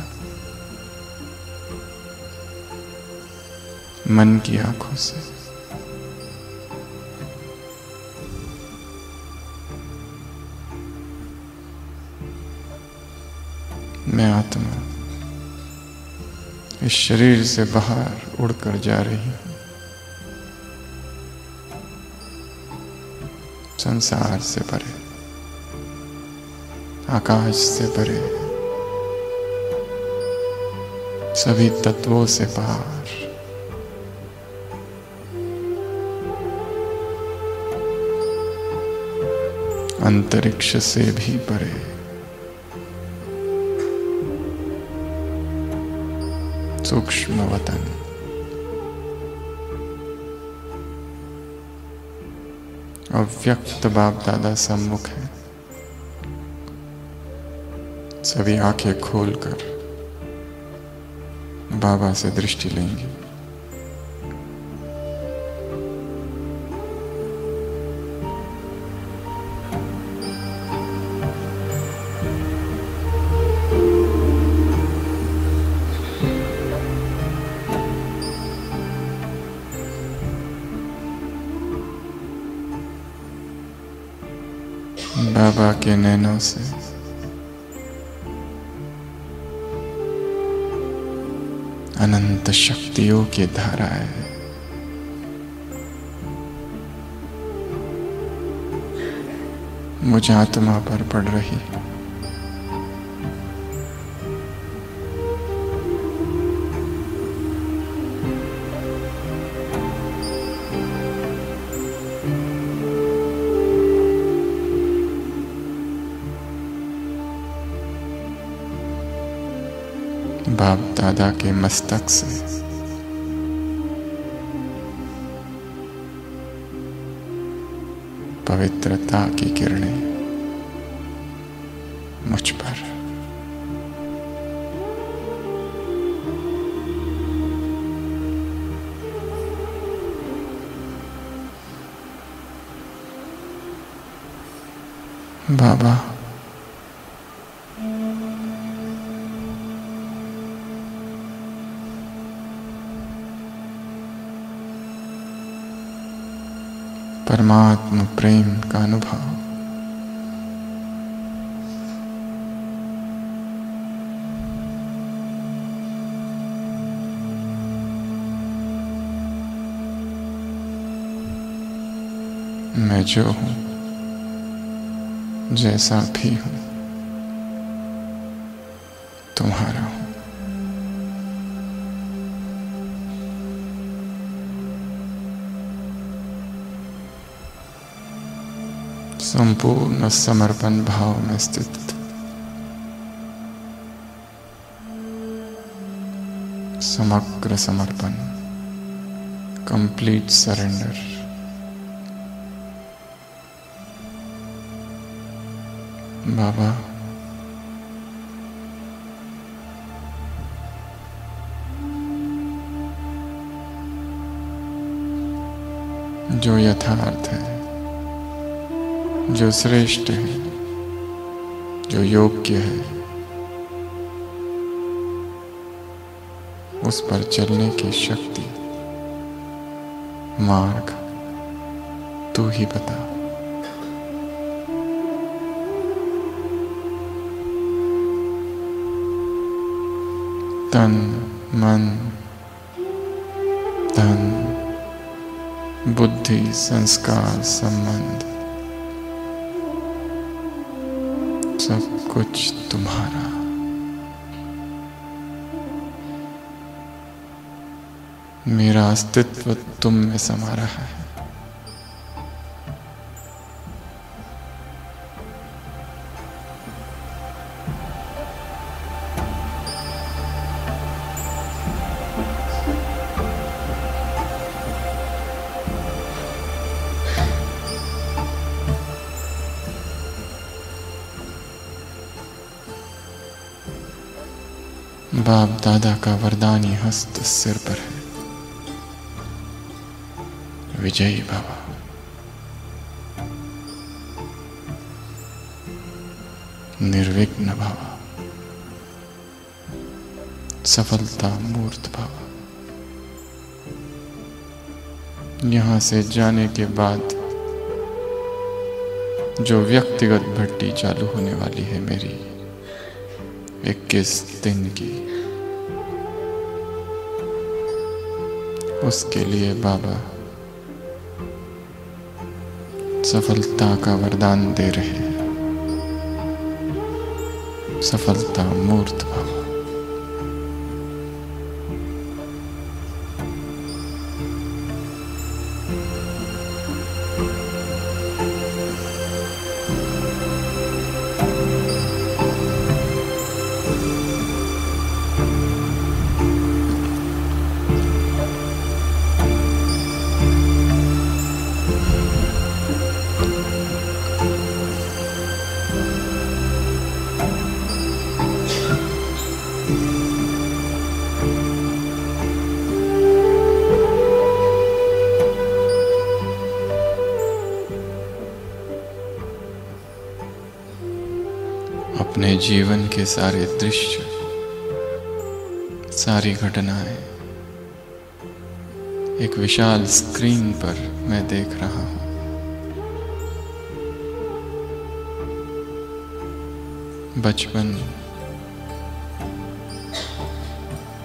Speaker 2: मन की आँखों से। मैं आत्मा इस शरीर से बाहर उड़कर जा रही हूँ। संसार से परे, आकाश से परे, सभी तत्वों से पार अंतरिक्ष से भी परे। सूक्ष्म वतन अव्यक्त बाप दादा सम्मुख है। सभी आँखें खोलकर बाबा से दृष्टि लेंगी। नैनों से अनंत शक्तियों की धारा है। मुझे आत्मा पर पड़ रही बाप दादा के मस्तक से। पवित्रता की किरणें मुझ पर। बाबा परमात्मा प्रेम का अनुभव। मैं जो हूँ जैसा भी हूँ तुम्हारा हूँ। संपूर्ण समर्पण भाव में स्थित। समग्र समर्पण कंप्लीट सरेंडर बाबा जो यथार्थ है। जो श्रेष्ठ है, जो योग्य है, उस पर चलने की शक्ति, मार्ग तू ही बता। तन, मन, धन, बुद्धि, संस्कार, संबंध कुछ तुम्हारा। मेरा अस्तित्व तुम में समा रहा है। बाप दादा का वरदानी हस्त सिर पर है विजयी बाबा निर्विघ्न बाबा सफलता मूर्त बाबा यहाँ से जाने के बाद जो व्यक्तिगत भट्टी चालू होने वाली है मेरी, इक्कीस दिन की उसके लिए बाबा सफलता का वरदान दे रहे हैं। सफलता मूर्त भाव जीवन के सारे दृश्य, सारी घटनाएँ एक विशाल स्क्रीन पर मैं देख रहा हूँ। बचपन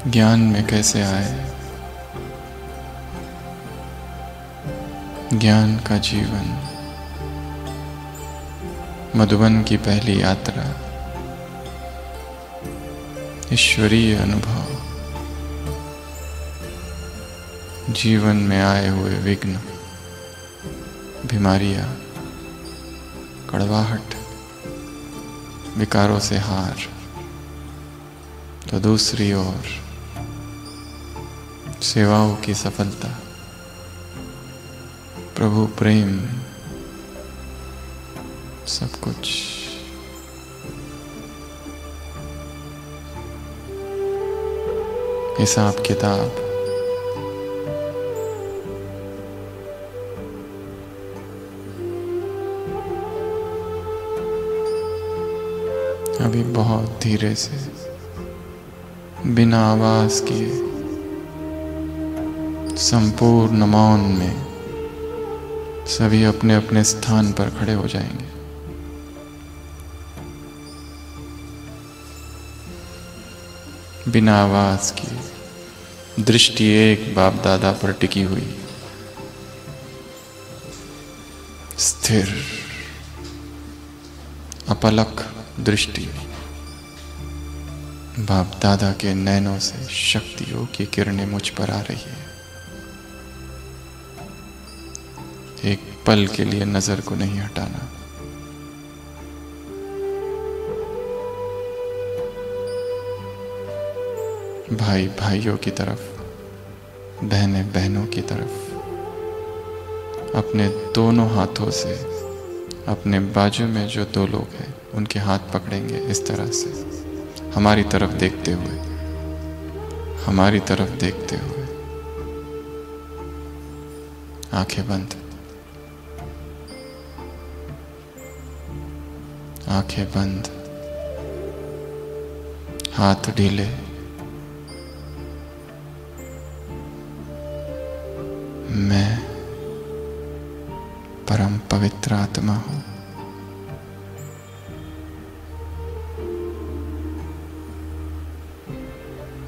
Speaker 2: ज्ञान में कैसे आए? ज्ञान का जीवन, मधुबन की पहली यात्रा ईश्वरीय अनुभव। जीवन में आए हुए विघ्न, बीमारियाँ, कड़वाहट, विकारों से हार तो दूसरी ओर सेवाओं की सफलता, प्रभु प्रेम, सब कुछ। हिसाब किताब। अभी बहुत धीरे से बिना आवाज़ किए, संपूर्ण मौन में सभी अपने अपने स्थान पर खड़े हो जाएँगे। बिना आवाज़ किए दृष्टि एक बाप दादा पर टिकी हुई। स्थिर, अपलक दृष्टि। बाप दादा के नैनों से शक्तियों की किरणें मुझ पर आ रही है। एक पल के लिए नज़र को नहीं हटाना। भाई भाइयों की तरफ़, बहनें बहनों की तरफ़, अपने दोनों हाथों से, अपने बाजू में जो दो लोग हैं, उनके हाथ पकड़ेंगे इस तरह से। हमारी तरफ़ देखते हुए, हमारी तरफ़ देखते हुए। आँखें बंद। आँखें बंद। हाथ ढीले। मैं परम पवित्र आत्मा हूँ।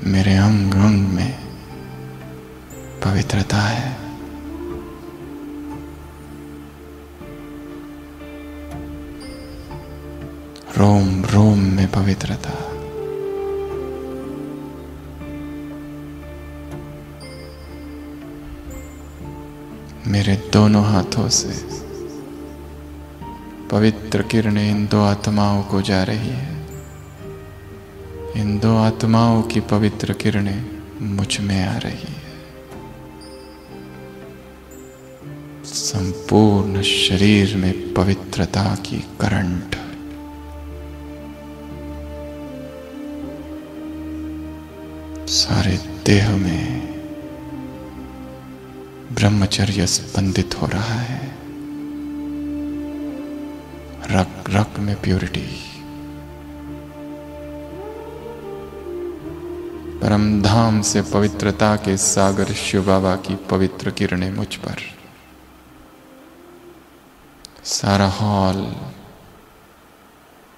Speaker 2: मेरे अंग अंग में पवित्रता है। रोम रोम में पवित्रता। मेरे दोनों हाथों से। पवित्र किरणें इन दो आत्माओं को जा रही है। इन दो आत्माओं की पवित्र किरणें मुझमें आ रही है। संपूर्ण शरीर में पवित्रता की करंट। सारे देह में ब्रह्मचर्य स्पंदित हो रहा है। रक रक में प्योरिटी परम धाम से पवित्रता के सागर शिव बाबा की पवित्र किरणें मुझ पर। सारा हॉल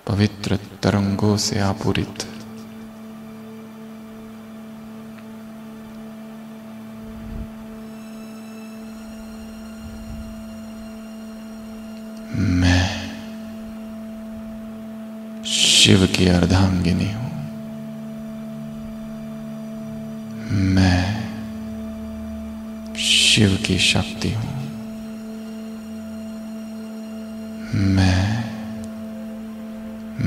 Speaker 2: पवित्र तरंगों से आपूरित। की अर्धांगिनी हूँ। मैं शिव की शक्ति हूँ। मैं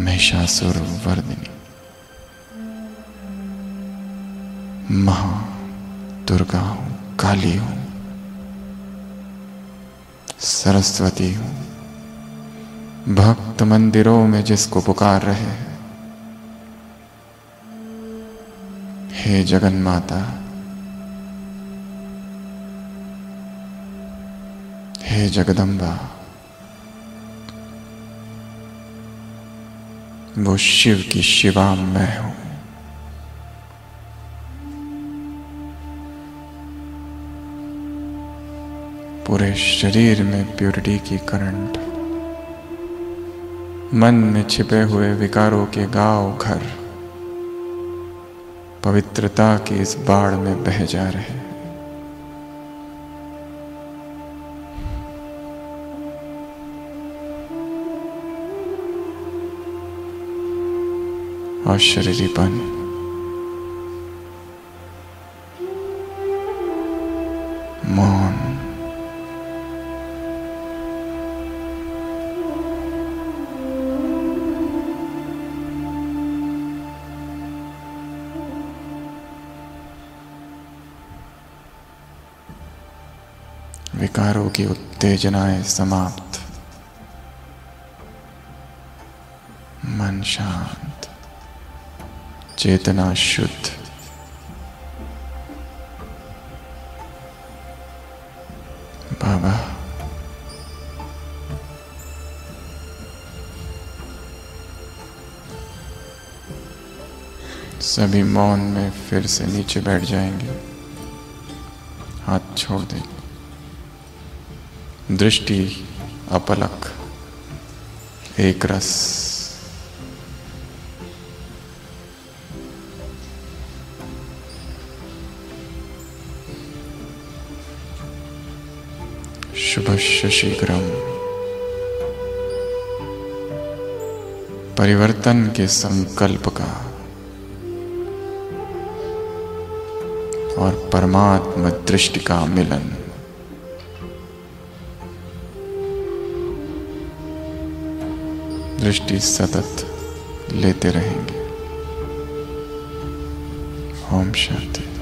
Speaker 2: महिषासुर वर्दिनी। महा दुर्गा हूँ, काली हूँ। सरस्वती हूँ। भक्त मंदिरों में जिसको पुकार रहे हैं हे जगन माता हे जगदम्बा, वो शिव की शिवा मैं हूँ। पूरे शरीर में प्योरिटी की करंट, मन में छिपे हुए विकारों के गाँव घर पवित्रता की इस बाढ़ में बह जा रहे और शरीरी मौन उत्तेजनाएँ समाप्त। मन शांत। चेतना शुद्ध। बाबा सभी मौन में फिर से नीचे बैठ जाएँगे। हाथ छोड़ देंगे दृष्टि अपलक, एक रस। शुभ शीघ्रम परिवर्तन के संकल्प का और परमात्म दृष्टि का मिलन। दृष्टि सतत लेते रहेंगे। ओम शांति।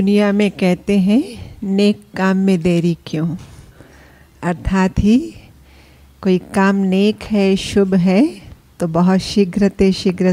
Speaker 1: दुनिया में कहते हैं, नेक काम में देरी क्यों? अर्थात ही, कोई काम नेक है, शुभ है तो बहुत शीघ्रते शीघ्र